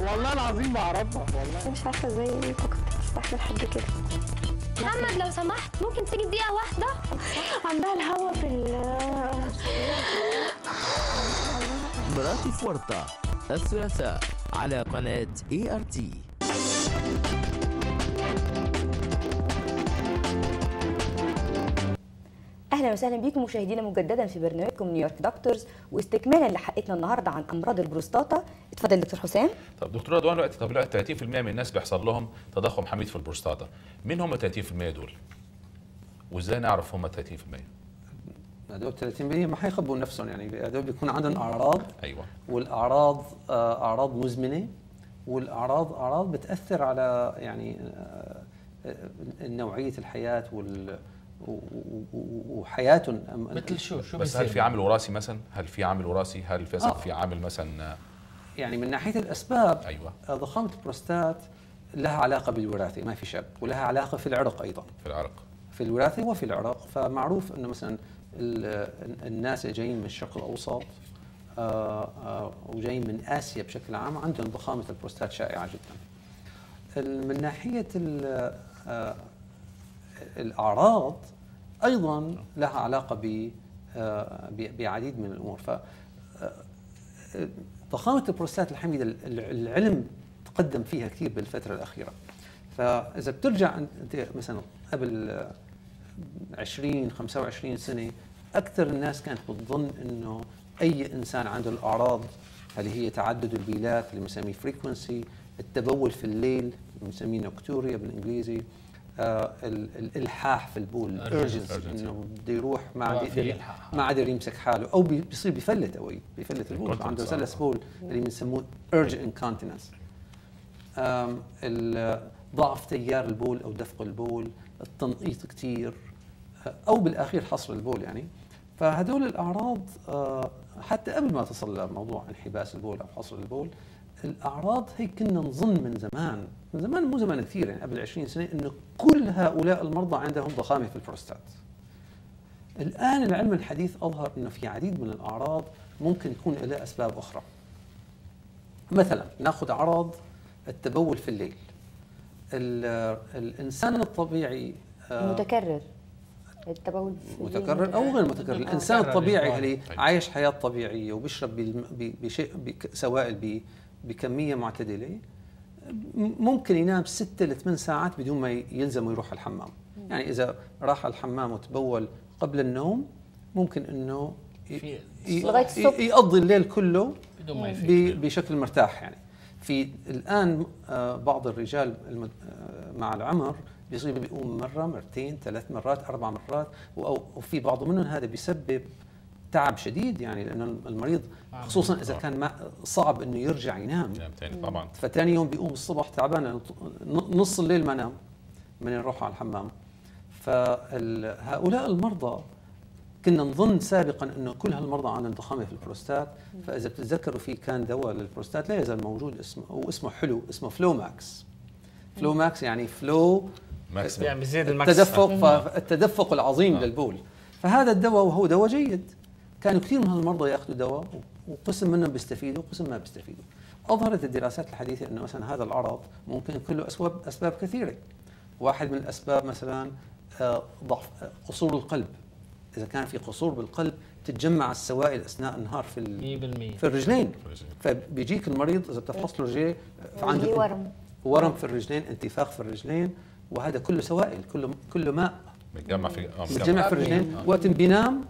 والله العظيم بعرفها والله. مش عارفة إزاي كنت تستحمل حد كده. محمد لو سمحت ممكن تيجي دقيقة واحدة؟ عندها الهوا في ال مراتي فورتا الثلاثاء على قناة اي ار تي أهلا وسهلا بيكم مشاهدينا مجددا في برنامجكم New York Doctors واستكمالا لحلقتنا النهارده عن أمراض البروستاتا. اتفضل دكتور حسام. طب دكتور رضوان دلوقتي طب دلوقتي 30% من الناس بيحصل لهم تضخم حميد في البروستاتا. مين هم ال 30% دول؟ وإزاي نعرف هم 30% هدول 30% ما حيخبوا نفسهم يعني هدول بيكون عندهم أعراض. أيوه. والأعراض آه، أعراض مزمنة. والأعراض أعراض بتأثر على يعني آه، آه، نوعية الحياة وال و- و- و- وحياتهم مثل شو شو بس هل في عامل وراثي مثلا؟ هل في عامل وراثي؟ هل في آه. في عامل مثلا يعني من ناحية الأسباب أيوه. آه، ضخامة البروستات لها علاقة بالوراثة ما في شك ولها علاقة في العرق أيضا. في العرق. في الوراثة وفي العرق فمعروف إنه مثلا ال- الناس اللي جايين من الشرق الأوسط آه، آه، وجايين من آسيا بشكل عام عندهم ضخامة البروستات شائعة جدا. من ناحية ال- آه، الأعراض أيضا لها علاقة ب آه، ب- بعديد من الأمور ف آه، ضخامة البروستات الحميدة ال- العلم تقدم فيها كثير بالفترة الأخيرة. فاذا بترجع أنت مثلا قبل آه، 20 25 سنة أكثر الناس كانت بتظن إنه أي إنسان عنده الأعراض اللي هي تعدد البيلات اللي بنسميه frequency التبول في الليل اللي بنسميه nocturia بالإنجليزي آه ال- الإلحاح في البول. urgency إنه بده يروح ما عاد. ما قادر يمسك حاله. أو بي- بيصير بفلت أو بفلت البول. عنده سلس بول اللي بنسموه آم، ال- ضعف تيار البول أو دفق البول التنقيط كثير أو بالأخير حصر البول يعني. فهدول الأعراض آه، حتى قبل ما تصل لموضوع انحباس البول أو حصر البول الأعراض هي كنا نظن من زمان من زمان مو زمان كثير يعني قبل 20 سنة إنه كل هؤلاء المرضى عندهم ضخامة في البروستات. الآن العلم الحديث أظهر إنه في عديد من الأعراض ممكن يكون لها أسباب أخرى. مثلا نأخذ عرض التبول في الليل. ال- الإنسان الطبيعي آه، متكرر التبول متكرر أو غير متكرر. الإنسان متكرر الطبيعي. اللي عايش حياة طبيعية وبيشرب بشيء سوائل بكمية معتدلة ممكن ينام ستة لثمان ساعات بدون ما ي- يلزمه يروح الحمام. يعني إذا راح الحمام وتبول قبل النوم ممكن إنه يقضي الليل كله بدون ما بشكل مرتاح يعني. في الآن آه، بعض الرجال آه، مع العمر بيصير بيقوم مرة مرتين ثلاث مرات أربع مرات وفي بعض منهم هذا بيسبب تعب شديد يعني لأنه المريض خصوصا إذا كان ما صعب إنه يرجع ينام. نعم تاني طبعا. فتاني يوم بيقوم الصبح تعبان نص الليل ما نام من يروح على الحمام. فهؤلاء المرضى كنا نظن سابقا إنه كل هالمرضى عندهم ضخامه في البروستات. فإذا بتتذكروا في كان دواء للبروستات لا يزال موجود اسمه واسمه حلو اسمه Flomax Flomax يعني flow max يعني بيزيد ال max. التدفق فالتدفق العظيم آه. للبول. فهذا الدواء وهو دواء جيد. كانوا كثير من هالمرضى يأخذوا دواء وقسم منهم بيستفيدوا وقسم ما بيستفيدوا. أظهرت الدراسات الحديثة انه مثلا هذا العرض ممكن يكون له اسباب أسباب كثيرة. واحد من الأسباب مثلا آه، ضعف آه، قصور القلب. إذا كان في قصور بالقلب تتجمع السوائل أثناء النهار في ال- 100% في الرجلين. فبيجيك المريض إذا بتفحص له رجليه عنده ورم. ورم في الرجلين انتفاخ في الرجلين وهذا كله سوائل كله كله ماء. بتجمع في آه بتجمع في الرجلين. وقت بينام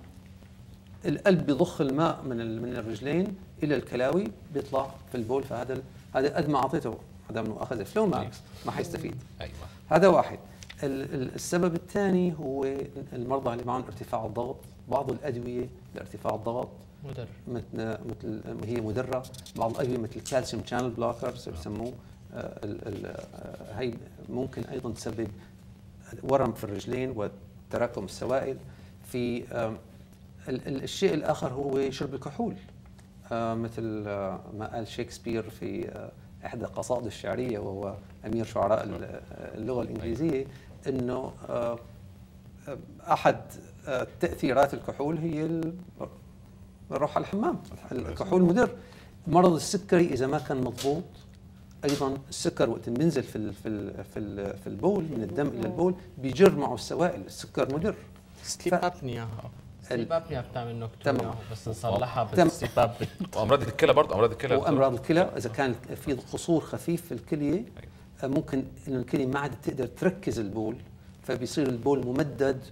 القلب بيضخ الماء من من الرجلين إلى الكلاوي بيطلع في البول فهذا هذا قد ما أعطيته هذا إنه أخذ فلو ماكس ما حيستفيد. أيوه. هذا واحد. ال- ال- السبب الثاني هو المرضى اللي معهم ارتفاع الضغط. بعض الأدوية لارتفاع الضغط مدر مثل مثل هي مدره بعض الأدوية مثل ال calcium channel blockers بسموه ال- ال- هي ممكن أيضا تسبب ورم في الرجلين وتراكم السوائل. في الشيء الآخر هو شرب الكحول آه، مثل آه، ما قال شكسبير في آه، إحدى قصائده الشعرية وهو أمير شعراء ال- اللغة الإنجليزية إنه آه، آه، أحد آه، تأثيرات الكحول هي ال- الروح على الحمام الكحول مدر. مرض السكري إذا ما كان مضبوط أيضا السكر وقت بينزل في ال في ال في, ال في البول من الدم إلى البول بيجر معه السوائل. السكر مدر. سليب apnea سليب ابنيا بتعمل تمام. بس نصلحها ابنيا وأمراض الكلى برضه أمراض الكلى وامراض الكلى إذا كان في قصور خفيف في الكلية ممكن انه الكلية ما عاد تقدر تركز البول فبيصير البول ممدد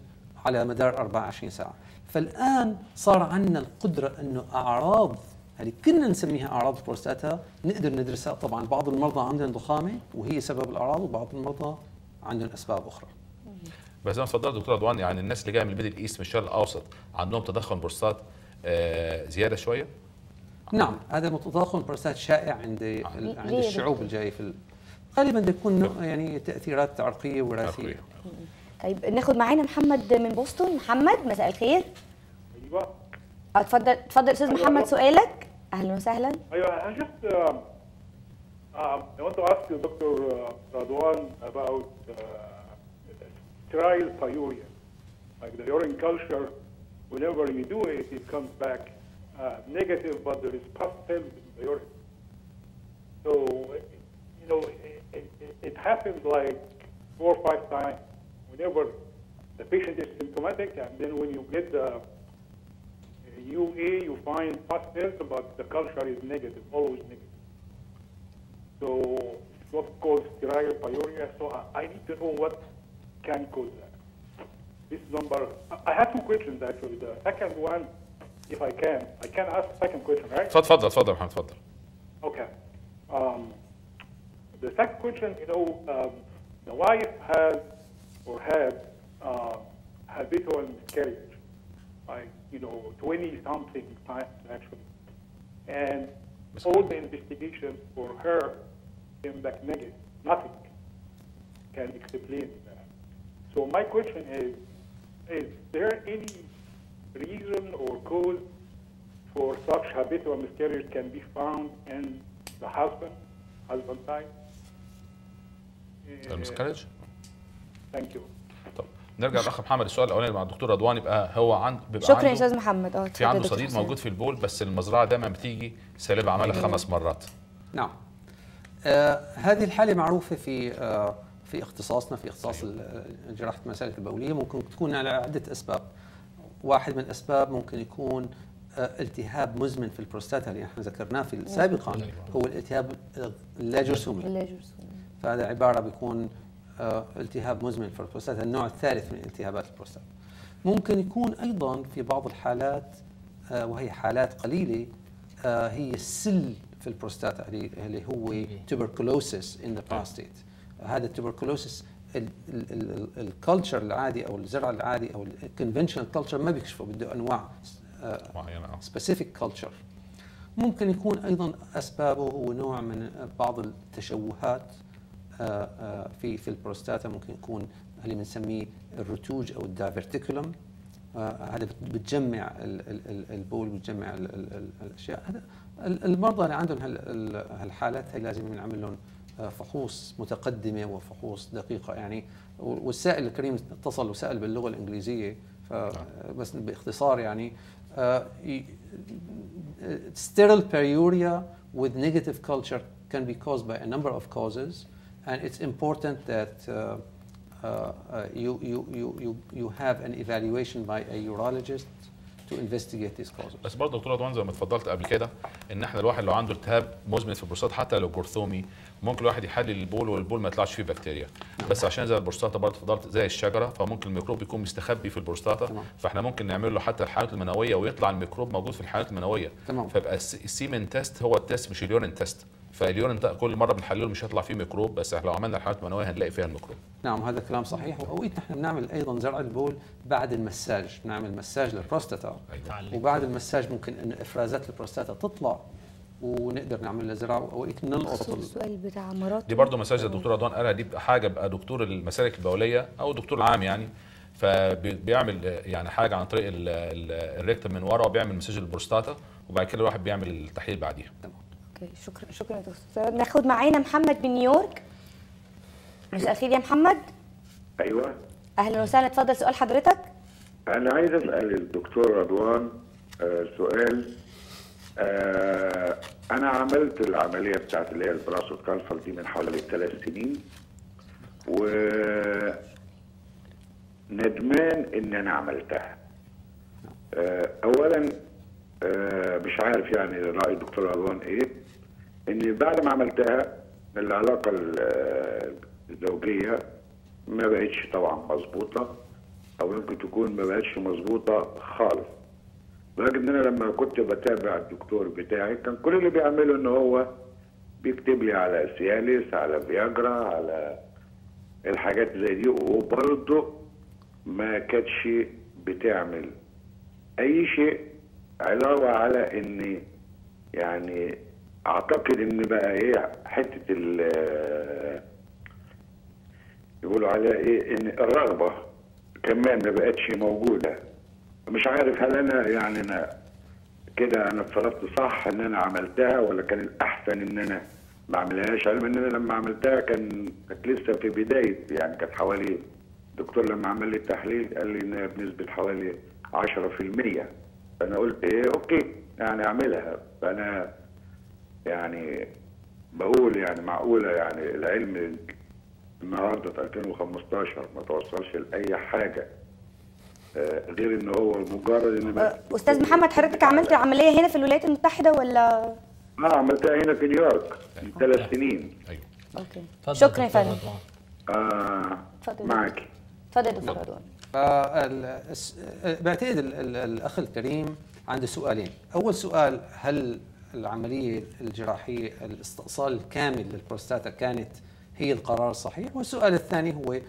على مدار 24 ساعة. فالآن صار عندنا القدرة إنه أعراض اللي كنا نسميها أعراض البروستاتا نقدر ندرسها. طبعا بعض المرضى عندهم ضخامة وهي سبب الأعراض وبعض المرضى عندهم أسباب أخرى. بس ما اتفضلت دكتور رضوان يعني الناس اللي جاية من ال Middle East من الشرق الأوسط عندهم تضخم بروستات آه، زيادة شوية؟ نعم هذا تضخم بروستات شائع عند ال- عند الشعوب دكتور؟ الجايه في ال- غالبا بيكون نوع- يعني تأثيرات عرقية وراثية. طيب ناخد معانا محمد من بوسطن. محمد مساء الخير. أيوه. اتفضل اتفضل أستاذ أيوة. محمد سؤالك. أهلا وسهلا. أيوه want to ask you, Dr. Uh, Radwan, about trial pyuria. Like the urine culture, whenever you do it, it comes back uh, negative, but there is cells in the urine. So, you know, it, it, it happens like four or five times whenever the patient is symptomatic, and then when you get the UA, you find cells, but the culture is negative, always negative. So what called sterile pyuria. So I, I need to know what can cause that. This number, I- I have two questions actually. The second one, if I can, I can ask the second question, right? اتفضل اتفضل اتفضل يا محمد اتفضل Okay. Um, the second question, you know, um, the wife has or had uh, habitual miscarriage, like, you know, 20 something times actually. And all the investigations for her came back negative. Nothing can explain that. So my question is, is there any reason or cause for such habitual miscarriage can be found in the husband, husband side? المسكرج Thank you. نرجع للأخ محمد السؤال الأولاني مع الدكتور رضوان يبقى هو عند بيبقى شكرا يا أستاذ محمد آه في عنده صديد. موجود في البول بس المزرعة دايما بتيجي سالبة عملها أيوة. خمس مرات نعم آه هذه الحالة معروفة في آه في اختصاصنا في اختصاص جراحة المسالك البولية ممكن تكون على عدة أسباب. واحد من الأسباب ممكن يكون آه التهاب مزمن في البروستاتا اللي إحنا ذكرناه في سابقا هو الالتهاب اللاجرثومي. فهذا عبارة بيكون آه التهاب مزمن في البروستاتا النوع الثالث من التهابات البروستاتا. ممكن يكون أيضا في بعض الحالات آه وهي حالات قليلة آه هي السل في البروستاتا اللي اللي هو tuberculosis in the prostate. هذا ال tuberculosis ال culture العادي أو الزرع العادي أو ال conventional culture ما بيكشفه بده أنواع معينه specific culture ممكن يكون أيضا أسبابه هو نوع من بعض التشوهات آه، آه، في في البروستاتا ممكن يكون اللي بنسميه الرتوج أو الدايفرتيكولم هذا بت- بتجمع ال- ال- ال- البول بتجمع ال- ال- ال- الأشياء. هذا ال- المرضى اللي عندهم هال- ال- هالحالات هي لازم نعمل لهم آه، فحوص متقدمه وفحوص دقيقه يعني والسائل الكريم اتصل وسال باللغة الانجليزيه فبس باختصار يعني آه، sterile pyuria with negative culture can be caused by a number of causes, and it's important that uh, uh, uh, you, you, you, you, you have an evaluation by a urologist to investigate these causes. بس برضه دكتور رضوان زي ما اتفضلت قبل كده إن إحنا الواحد لو عنده التهاب مزمن في البروستات حتى لو جرثومي ممكن الواحد يحلل البول والبول ما يطلعش فيه بكتيريا. بس عشان زي البروستاتا برضه اتفضلت زي الشجرة فممكن الميكروب يكون مستخبي في البروستاتا. فإحنا ممكن نعمل له حتى الحيوانات المنوية ويطلع الميكروب موجود في الحيوانات المنوية. تمام. فيبقى الس- ال semen test هو ال test مش ال urine test. فاليورين ده كل مرة بنحلله مش هيطلع فيه ميكروب بس إحنا لو عملنا الحيوانات المنوية هنلاقي فيها الميكروب. نعم هذا كلام صحيح. وأوقات نحن بنعمل أيضا زرع البول بعد المساج. بنعمل مساج للبروستاتا. وبعد المساج ممكن انه إفرازات البروستاتا تطلع ونقدر نعمل لها زرع وأوقات نلقط بخصوص ال- السؤال بتاع مرات دي برضه مساج الدكتور رضوان قالها دي حاجة بقى دكتور المسالك البولية أو الدكتور العام يعني. فبيعمل يعني حاجة عن طريق ال- ال- rectum من ورا وبيعمل مساج البروستاتا وبعد كده الواحد بيعمل التحليل بعديها. أوكي شكرا شكرا يا دكتور. ناخد معانا محمد من نيويورك. مساء الخير يا محمد. أيوه. أهلا وسهلا. اتفضل سؤال حضرتك. أنا عايز أسأل الدكتور رضوان آه سؤال. آه أنا عملت العملية بتاعت اللي هي البراسو كالفر دي من حوالي ثلاث سنين و ندمان إن أنا عملتها. آه اولا مش عارف يعني رأي الدكتور رضوان إيه ان بعد ما عملتها العلاقة ال- الزوجية ما بقتش طبعا مظبوطة أو يمكن تكون ما بقتش مظبوطة خالص. ان أنا لما كنت بتابع الدكتور بتاعي كان كل اللي بيعمله إن هو بيكتب لي على سياليس على فياجرا على الحاجات زي دي. وبرضه ما كانتش بتعمل أي شيء علاوة على ان يعني أعتقد إن بقى إيه حتة ال يقولوا عليها إيه إن الرغبة كمان ما بقتش موجودة. مش عارف هل أنا يعني أنا كده أنا اتصرفت صح إن أنا عملتها ولا كان الأحسن إن أنا ما أعملهاش؟ علما إن أنا لما عملتها كان كانت لسه في بداية يعني كانت حوالي الدكتور لما عمل لي التحليل قال لي انها بنسبة حوالي 10% فأنا قلت إيه أوكي يعني أعملها. فأنا يعني بقول يعني معقولة يعني العلم النهارده في 2015 ما توصلش لأي حاجة آه، غير إن هو مجرد إن بس أستاذ محمد حضرتك عملت العملية هنا في الولايات المتحدة ولا؟ آه عملتها هنا في نيويورك من ثلاث سنين. أوكي. شكرا يا فندم. آه اتفضل. معك. اتفضل يا دكتور رضوان. فالس- بعتقد ال- ال- الأخ الكريم عنده سؤالين، أول سؤال هل العملية الجراحية الاستئصال الكامل للبروستاتا كانت هي القرار الصحيح؟ والسؤال الثاني هو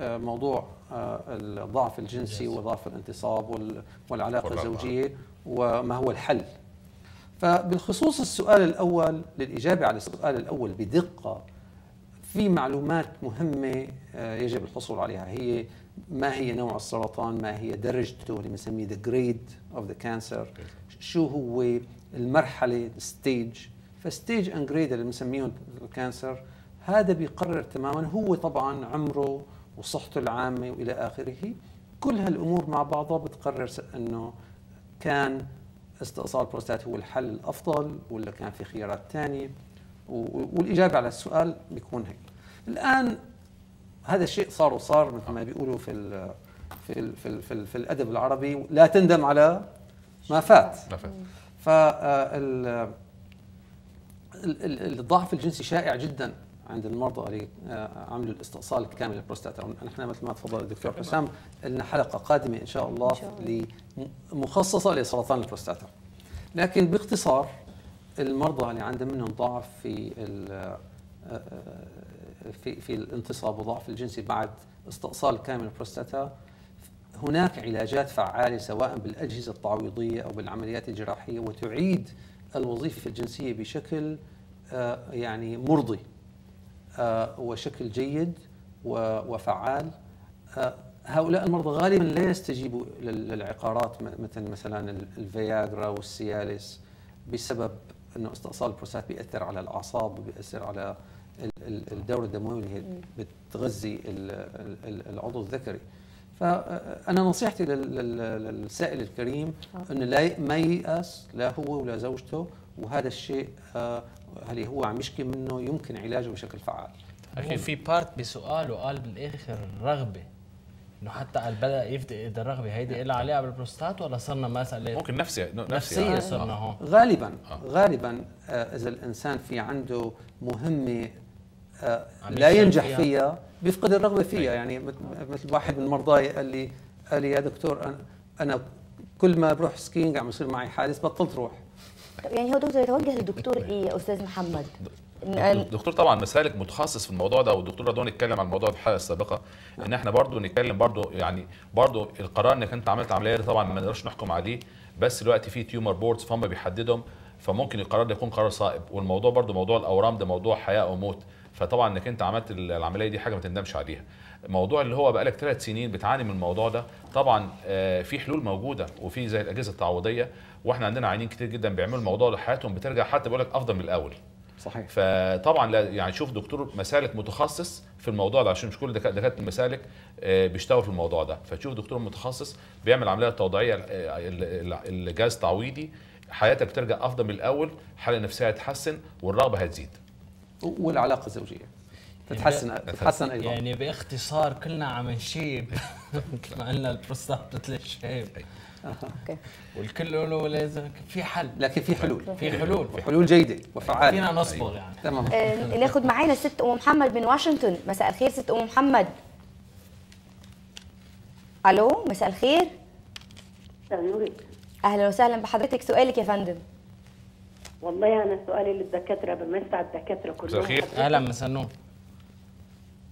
آه، موضوع آه، الضعف الجنسي وضعف الانتصاب وال- والعلاقة والرغبة. الزوجية وما هو الحل؟ فبالخصوص السؤال الأول للإجابة على السؤال الأول بدقة في معلومات مهمة آه، يجب الحصول عليها هي ما هي نوع السرطان ما هي درجته اللي بنسميه the grade of the cancer شو هو المرحلة ال stage ف stage and grade اللي بنسميهم ال cancer هذا بيقرر تماما هو طبعا عمره وصحته العامة وإلى آخره. كل هالأمور مع بعضها بتقرر أنه كان استئصال البروستات هو الحل الأفضل ولا كان في خيارات ثانية و- والإجابة على السؤال بيكون هيك. الآن هذا الشيء صار وصار مثل ما بيقولوا في ال في ال في, ال في, ال في الأدب العربي لا تندم على ما فات. ما فات. فال الضعف الجنسي شائع جدا عند المرضى اللي آه، عملوا الاستئصال الكامل للبروستاتا. نحن مثل ما تفضل الدكتور حسام لنا حلقة قادمة إن شاء الله, إن مخصصه لسرطان البروستاتا. لكن باختصار المرضى اللي عندهم منهم ضعف في ال- آه، آه، في في الانتصاب وضعف الجنسي بعد استئصال كامل البروستاتا هناك علاجات فعالة سواء بالأجهزة التعويضية أو بالعمليات الجراحية وتعيد الوظيفة الجنسية بشكل آه، يعني مرضي آه، وشكل جيد وفعال. آه، هؤلاء المرضى غالبا لا يستجيبوا لل- للعقارات مثل مثلا ال- الفياغرا والسيالس بسبب إنه استئصال البروستات بيأثر على الأعصاب وبيأثر على ال- ال- الدورة الدموية اللي هي بتغذي ال- ال- ال- العضو الذكري. فأنا نصيحتي لل- لل- للسائل الكريم إنه لا ما ييأس لا هو ولا زوجته وهذا الشيء آه، اللي هو عم يشكي منه يمكن علاجه بشكل فعال. أخي في بارت بسؤاله قال بالاخر الرغبه إنه حتى قال بدا يفقد الرغبة هيدي إلها عليها بالبروستات ولا صرنا مساله ممكن نفسي نفسية آه. صرنا آه. هون. غالبا غالبا آه، إذا الإنسان في عنده مهمة آه، لا ينجح فيها. بيفقد الرغبة فيها. يعني مثل واحد من مرضاي قال لي قال لي يا دكتور أنا أنا كل ما بروح skiing عم يصير معي حادث بطلت روح. يعني هو دكتور يتوجه للدكتور إيه يا أستاذ محمد؟ الدكتور طبعا مسالك متخصص في الموضوع ده والدكتور رضوان اتكلم عن الموضوع في الحلقة السابقه إن إحنا برضو نتكلم برضو يعني برضو القرار إنك أنت عملت عملية ده طبعا ما نقدرش نحكم عليه بس دلوقتي في tumor boards فهم بيحددهم فممكن القرار ده يكون قرار صائب. والموضوع برضو موضوع الأورام ده موضوع حياة أو موت. فطبعا إنك أنت عملت العملية دي حاجة ما تندمش عليها. موضوع اللي هو بقالك ثلاث سنين بتعاني من الموضوع ده طبعا آه، في حلول موجودة وفي زي الأجهزة التعويضية وإحنا عندنا عيانين كتير جدا بيعملوا الموضوع ده حياتهم بترجع حتى بيقول لك أفضل من الأول. صحيح. فطبعا لا يعني شوف دكتور مسالك متخصص في الموضوع ده عشان مش كل دكا- دكاترة المسالك آه، بيشتغلوا في الموضوع ده. فتشوف دكتور متخصص بيعمل عملية توضيعية آه، ال- ال- الجهاز التعويضي حياتك بترجع أفضل من الأول الحاله النفسيه هتتحسن والرغبة هتزيد. والعلاقة الزوجية. تتحسن تتحسن أيضا. يعني باختصار كلنا عم نشيب. مثل ما قلنا البروستات مثل الشيب والكل له لازم في حل. لكن في حلول. في حلول. في حلول جيدة وفعالة. فينا نصبغ يعني. تمام. آه، ناخد معانا ست أم محمد من واشنطن. مساء الخير ست أم محمد. ألو مساء الخير. أهلا وسهلا بحضرتك. سؤالك يا فندم. والله أنا سؤالي للدكاترة بمسي على الدكاترة كلهم. مساء الخير. أهلا مسنون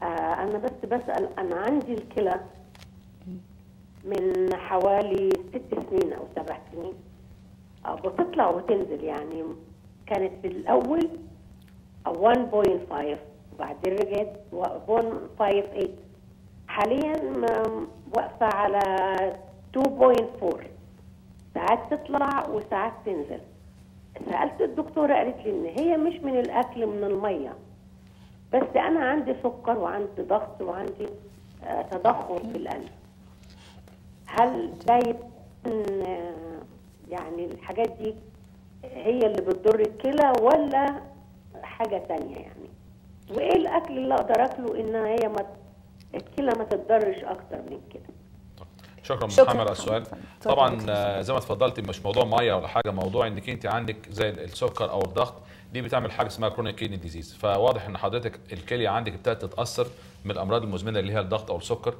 آه أنا بس بسأل أنا عندي الكلى من حوالي ست سنين أو سبع سنين. آه، بتطلع وتنزل يعني. كانت في الأول 1.5 وبعدين رجعت 1.58 حاليا واقفة على 2.4 ساعات تطلع وساعات تنزل. سألت الدكتورة قالت لي إن هي مش من الأكل من المية. بس أنا عندي سكر وعندي ضغط وعندي آه، تضخم في القلب. هل ده آه، يعني الحاجات دي هي اللي بتضر الكلى ولا حاجة تانية يعني؟ وإيه الأكل اللي أقدر أكله إن هي ما الكلى ما تتضرش أكتر من كده؟ شكرا شكراً. محمد على السؤال. طبعا. آه، زي ما اتفضلت مش موضوع مية ولا حاجة موضوع إنك أنت عندك زي السكر أو الضغط دي بتعمل حاجة اسمها chronic kidney disease فواضح إن حضرتك الكلية عندك ابتدت تتأثر من الأمراض المزمنة اللي هي الضغط أو السكر.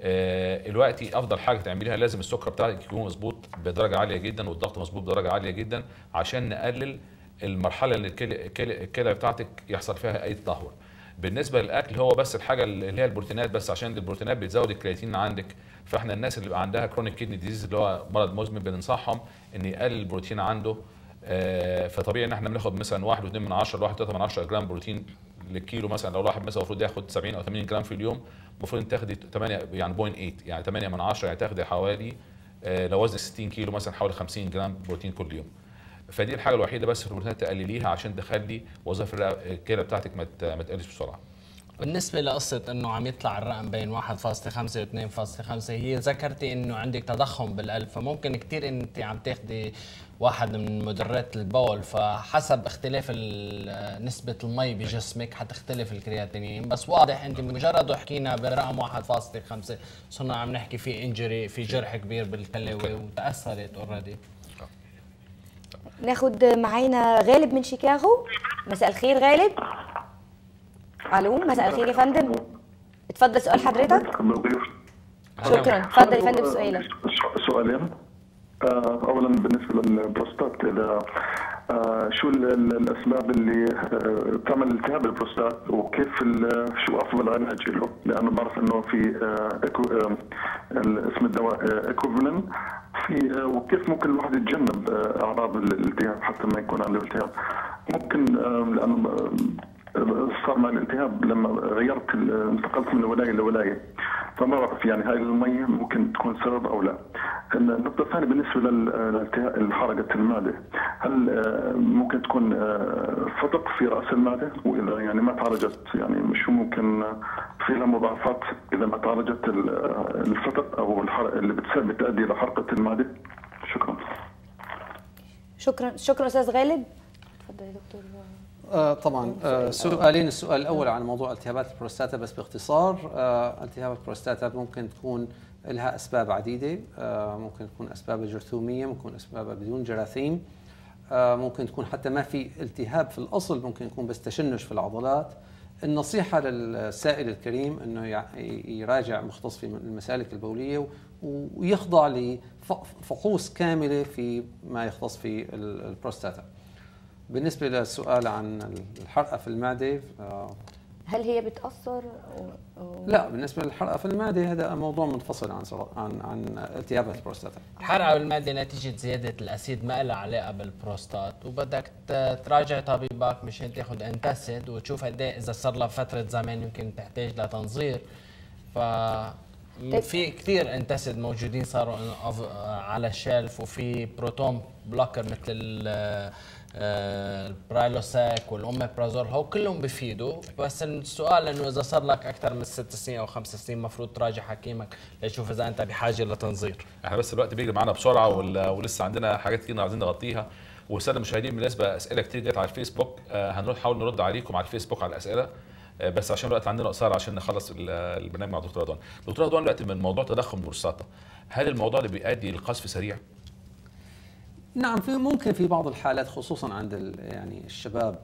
آه، دلوقتي أفضل حاجة تعمليها لازم السكر بتاعك يكون مظبوط بدرجة عالية جدا والضغط مظبوط بدرجة عالية جدا عشان نقلل المرحلة اللي الكلى بتاعتك يحصل فيها أي تدهور. بالنسبة للأكل هو بس الحاجة اللي هي البروتينات بس عشان البروتينات بتزود الكرياتينين عندك. فاحنا الناس اللي بيبقى عندها chronic kidney disease اللي هو مرض مزمن بننصحهم إن يقلل البروتين عنده. آه، فطبيعي إن إحنا بناخد مثلا 1.2 من 10 ل 1.3 من 10 جرام بروتين للكيلو مثلا. لو الواحد مثلا المفروض ياخد 70 أو 80 جرام في اليوم المفروض تاخدي 8 يعني 0.8 يعني 8 من 10 يعني تاخدي حوالي آه، لو وزن 60 كيلو مثلا حوالي 50 جرام بروتين كل يوم. فدي الحاجة الوحيدة بس في البروتينات تقلليها عشان تخلي وظائف الكلى بتاعتك ما تقلش بسرعة. بالنسبة لقصة إنه عم يطلع الرقم بين 1.5 و 2.5 هي ذكرتي إنه عندك تضخم بالقلب فممكن كثير انت عم تاخدي واحد من مدرات البول فحسب اختلاف نسبة المي بجسمك حتختلف الكرياتينين. بس واضح انت مجرد حكينا برقم 1.5 صرنا عم نحكي في injury في جرح كبير بالكلاوي وتأثرت already ناخد معانا غالب من شيكاغو. مساء الخير غالب. ألو مساء الخير يا فندم. اتفضل سؤال حضرتك. شكرا. اتفضل يا فندم سؤالك. سؤالين. آه، اولا بالنسبة للبروستات اذا آه، شو ال- ال- الأسباب اللي آه، تعمل التهاب البروستات وكيف شو أفضل علاج له؟ لأنه بعرف إنه في اسم الدواء ايكوفلين في وكيف ممكن الواحد يتجنب أعراض ال- الالتهاب حتى ما يكون عنده التهاب؟ ممكن لأنه لما غيرت انتقلت من ولاية لولاية فما بعرف يعني هاي المية ممكن تكون سبب أو لا. النقطة الثانية بالنسبة للالتهاب لحرقة المعدة، هل آه، ممكن تكون آه، فتق في رأس المعدة وإذا يعني ما تعالجت يعني شو ممكن آه، في لها مضاعفات إذا ما تعالجت ال- آه، الفتق أو الحرقة اللي بتسبب بتؤدي إلى حرقة المعدة؟ شكرا. شكرا شكرا أستاذ غالب اتفضل يا دكتور آه طبعا آه سؤالين. السؤال الأول عن موضوع التهابات البروستاتا بس باختصار آه التهابات البروستاتا ممكن تكون لها أسباب عديدة. ممكن تكون أسباب جرثومية ممكن اسبابها بدون جراثيم. ممكن تكون حتى ما في التهاب في الأصل ممكن يكون بس تشنج في العضلات. النصيحة للسائل الكريم أنه يراجع مختص في المسالك البولية ويخضع لفحوص كاملة في ما يختص في ال- البروستاتا. بالنسبة للسؤال عن الحرقة في المعدة آه، هل هي بتأثر؟ و- و- لا بالنسبة للحرقة في المعدة هذا موضوع منفصل عن سر- عن عن التهابات البروستاتا. الحرقة بالمعدة نتيجة زيادة ال acid ما لها علاقة بالبروستات وبدك تراجع طبيبك مشان تاخذ antacid وتشوف قد إيه إذا صار لها فترة زمان يمكن تحتاج لتنظير. ف في كثير antacid موجودين صاروا على ال shelf وفي proton blocker مثل ال- البرايلوساك والأوميبرازول هو كلهم بفيدوا. بس السؤال إنه إذا صار لك أكثر من ست سنين أو خمس سنين المفروض تراجع حكيمك لتشوف إذا أنت بحاجة لتنظير إحنا بس الوقت بيجري معانا بسرعة ولسه عندنا حاجات كتير عايزين نغطيها. والساده المشاهدين بالنسبة اسئله كتير جت على الفيسبوك آه، هنروح نحاول نرد عليكم على الفيسبوك على الأسئلة. آه، بس عشان الوقت عندنا قصير عشان نخلص ال- البرنامج مع دكتور رضوان. دكتور رضوان دلوقتي من موضوع تضخم البروستاتا هل الموضوع ده بيؤدي لقذف سريع؟ نعم في ممكن في بعض الحالات خصوصا عند يعني الشباب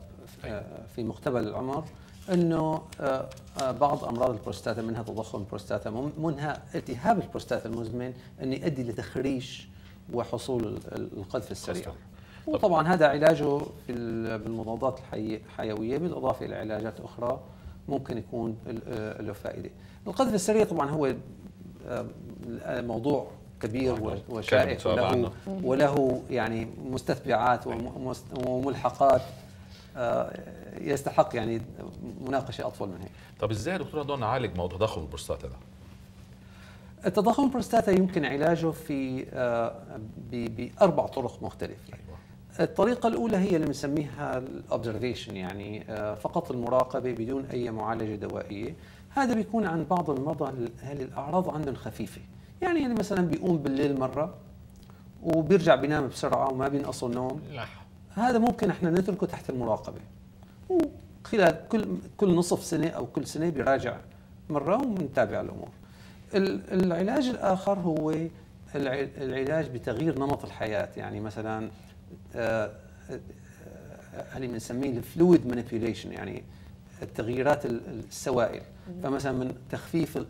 آه، في مقتبل العمر إنه آه، آه، بعض أمراض البروستاتا منها تضخم البروستاتا منها التهاب البروستاتا المزمن إنه يؤدي لتخريش وحصول ال- ال- القذف السريع وطبعا هذا علاجه بالمضادات الحي- الحيوية بالإضافة إلى علاجات أخرى ممكن يكون له فائدة. القذف السريع طبعا هو موضوع كبير وشائك وله. وله يعني مستتبعات وملحقات آه، يستحق يعني مناقشة أطول من هيك. طب إزاي دكتور رضوان نعالج موضوع تضخم البروستاتا ده؟ التضخم البروستاتا يمكن علاجه في آه، بأربع طرق مختلفة. الطريقة الأولى هي اللي بنسميها ال observation يعني آه، فقط المراقبة بدون أي معالجة دوائية هذا بيكون عن بعض المرضى ال- هل الأعراض عندهم خفيفة يعني اللي مثلا بيقوم بالليل مرة وبيرجع بينام بسرعة وما بينقصه النوم. هذا ممكن إحنا نتركه تحت المراقبة. وخلال كل كل نصف سنة أو كل سنة بيراجع مرة وبنتابع الأمور. ال- العلاج الآخر هو الع- العلاج بتغيير نمط الحياة. يعني مثلا آه، آه، اللي بنسميه ال fluid manipulation يعني التغييرات ال- السوائل. فمثلا من تخفيف ال-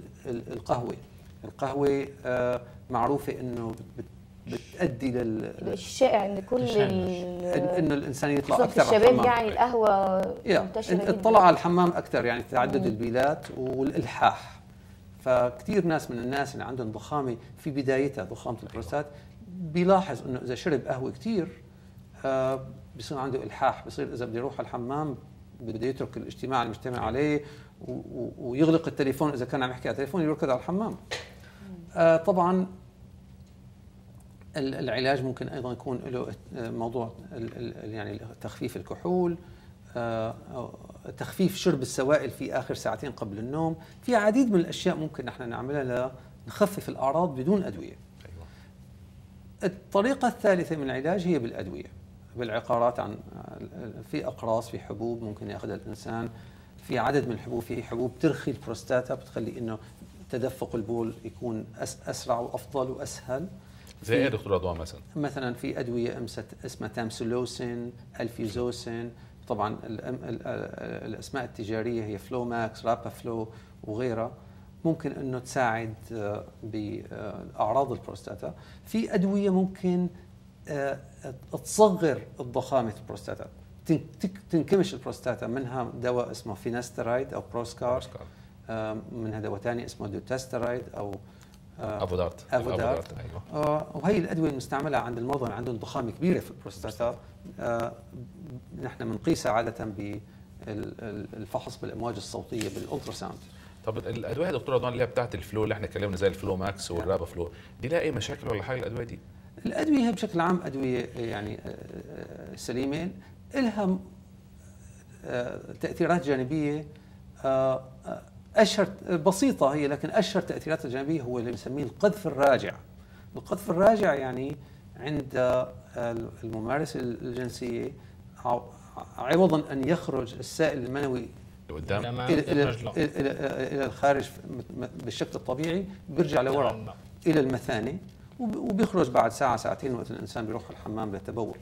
ال- القهوة القهوة آه، معروفة إنه بت- بتؤدي لل الشائع إن كل ال- إنه الإنسان يطلع أكثر على الشباب الحمام. يعني القهوة منتشرة اطلع على الحمام أكثر يعني تعدد مم. البيلات والإلحاح. فكثير ناس من الناس اللي عندهم ضخامة في بدايتها ضخامة البروستات بيلاحظ إنه إذا شرب قهوة كثير آه بصير عنده إلحاح. بصير إذا بده يروح على الحمام بده يترك الاجتماع المجتمع عليه ويغلق التليفون. إذا كان عم يحكي على التليفون يركض على الحمام. طبعا ال- العلاج ممكن أيضا يكون له موضوع ال- ال- يعني تخفيف الكحول آه، تخفيف شرب السوائل في آخر ساعتين قبل النوم. في عديد من الأشياء ممكن نحن نعملها لنخفف الأعراض بدون أدوية. الطريقة الثالثة من العلاج هي بالأدوية بالعقارات عن في أقراص في حبوب ممكن يأخذها الإنسان في عدد من الحبوب في حبوب ترخي البروستاتا بتخلي إنه تدفق البول يكون أسرع وأفضل وأسهل. زي إيه دكتور رضوان مثلا؟ مثلا في أدوية اسمها تامسولوسين ألفيزوسين. طبعا الأسماء التجارية هي فلوماكس رابا فلو وغيرها. ممكن إنه تساعد آه، بأعراض البروستاتا. في أدوية ممكن آه، تصغر الضخامة البروستاتا. تنكمش البروستاتا. منها دواء اسمه فيناسترايد أو بروسكار. آه، منها دواء ثاني اسمه دوتاسترايد أو آه،. أفودارت أفودارت، أيوة. آه، وهي الأدوية المستعملة عند المرضى اللي عندهم ضخامة كبيرة في البروستاتا آه، نحن بنقيسها عادة بالفحص بالأمواج الصوتية بال ultrasound طب الأدوية يا دكتور رضوان اللي هي بتاعت الفلو اللي إحنا اتكلمنا زي الفلو ماكس والرابا فلو دي لها أي مشاكل ولا حاجة الأدوية دي؟ الأدوية هي بشكل عام أدوية يعني آه، آه، سليمة لها آه، تأثيرات جانبية آه، آه، أشهر بسيطة هي لكن أشهر تأثيرات الجانبيه هو اللي بنسميه القذف الراجع. القذف الراجع يعني عند آه، الممارسة الجنسية عو- عوضا أن يخرج السائل المنوي لقدام. إلى إلى. إلى, إلى, إلى الخارج م- م- بالشكل الطبيعي بيرجع لورا إلى المثانة وب- وبيخرج بعد ساعة ساعتين وقت الإنسان بيروح الحمام للتبول.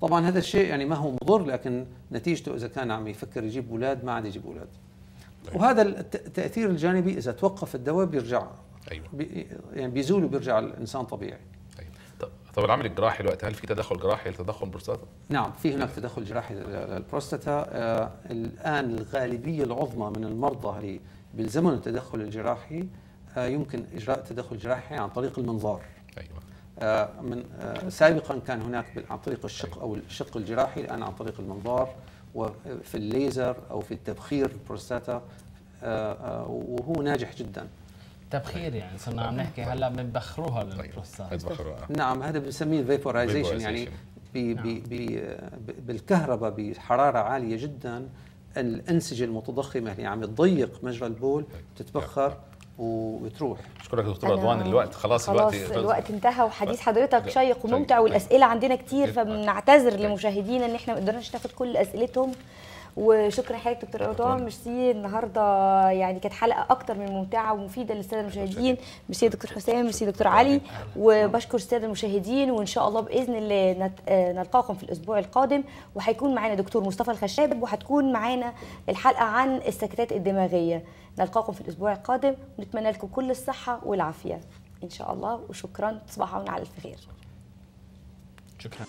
طبعا هذا الشيء يعني ما هو مضر لكن نتيجته إذا كان عم يفكر يجيب أولاد ما عاد يجيب أولاد. وهذا الت- التأثير الجانبي إذا توقف الدواء بيرجع. أيوه. بي يعني بيزول وبيرجع الإنسان طبيعي. طب طب العمل الجراحي دلوقتي هل في تدخل جراحي لتضخم البروستاتا؟ نعم في هناك تدخل جراحي للبروستاتا. آه الآن الغالبية العظمى من المرضى اللي بيلزمهم التدخل الجراحي آه يمكن إجراء تدخل جراحي عن طريق المنظار. أيوه. آه من آه سابقا كان هناك عن طريق الشق أو الشق الجراحي الآن عن طريق المنظار. وفي الليزر أو في التبخير البروستاتا آه آه وهو ناجح جدا. تبخير يعني صرنا عم نحكي هلأ بنبخروها للبروستات نعم هذا بنسميه ال vaporization يعني بي بي بي بالكهرباء بحرارة عالية جدا الأنسجة المتضخمة اللي عم تضيق مجرى البول بتتبخر وبتروح اشكرك دكتور رضوان الوقت خلاص, خلاص الوقت الوقت انتهى وحديث حضرتك شيق شيق. وممتع والأسئلة عندنا كتير فبنعتذر لمشاهدينا إن إحنا ما قدرناش ناخد كل أسئلتهم. وشكرا حضرتك دكتور رضوان ميرسي النهارده يعني كانت حلقه أكتر من ممتعه ومفيده للساده المشاهدين. ميرسي دكتور حسام ميرسي دكتور علي وبشكر الساده المشاهدين وإن شاء الله بإذن الله نلقاكم في الأسبوع القادم. وهيكون معانا دكتور مصطفى الخشاب وهتكون معانا الحلقة عن السكتات الدماغية. نلقاكم في الأسبوع القادم ونتمنى لكم كل الصحة والعافية. إن شاء الله وشكرا. تصبحوا على الف خير. شكرا.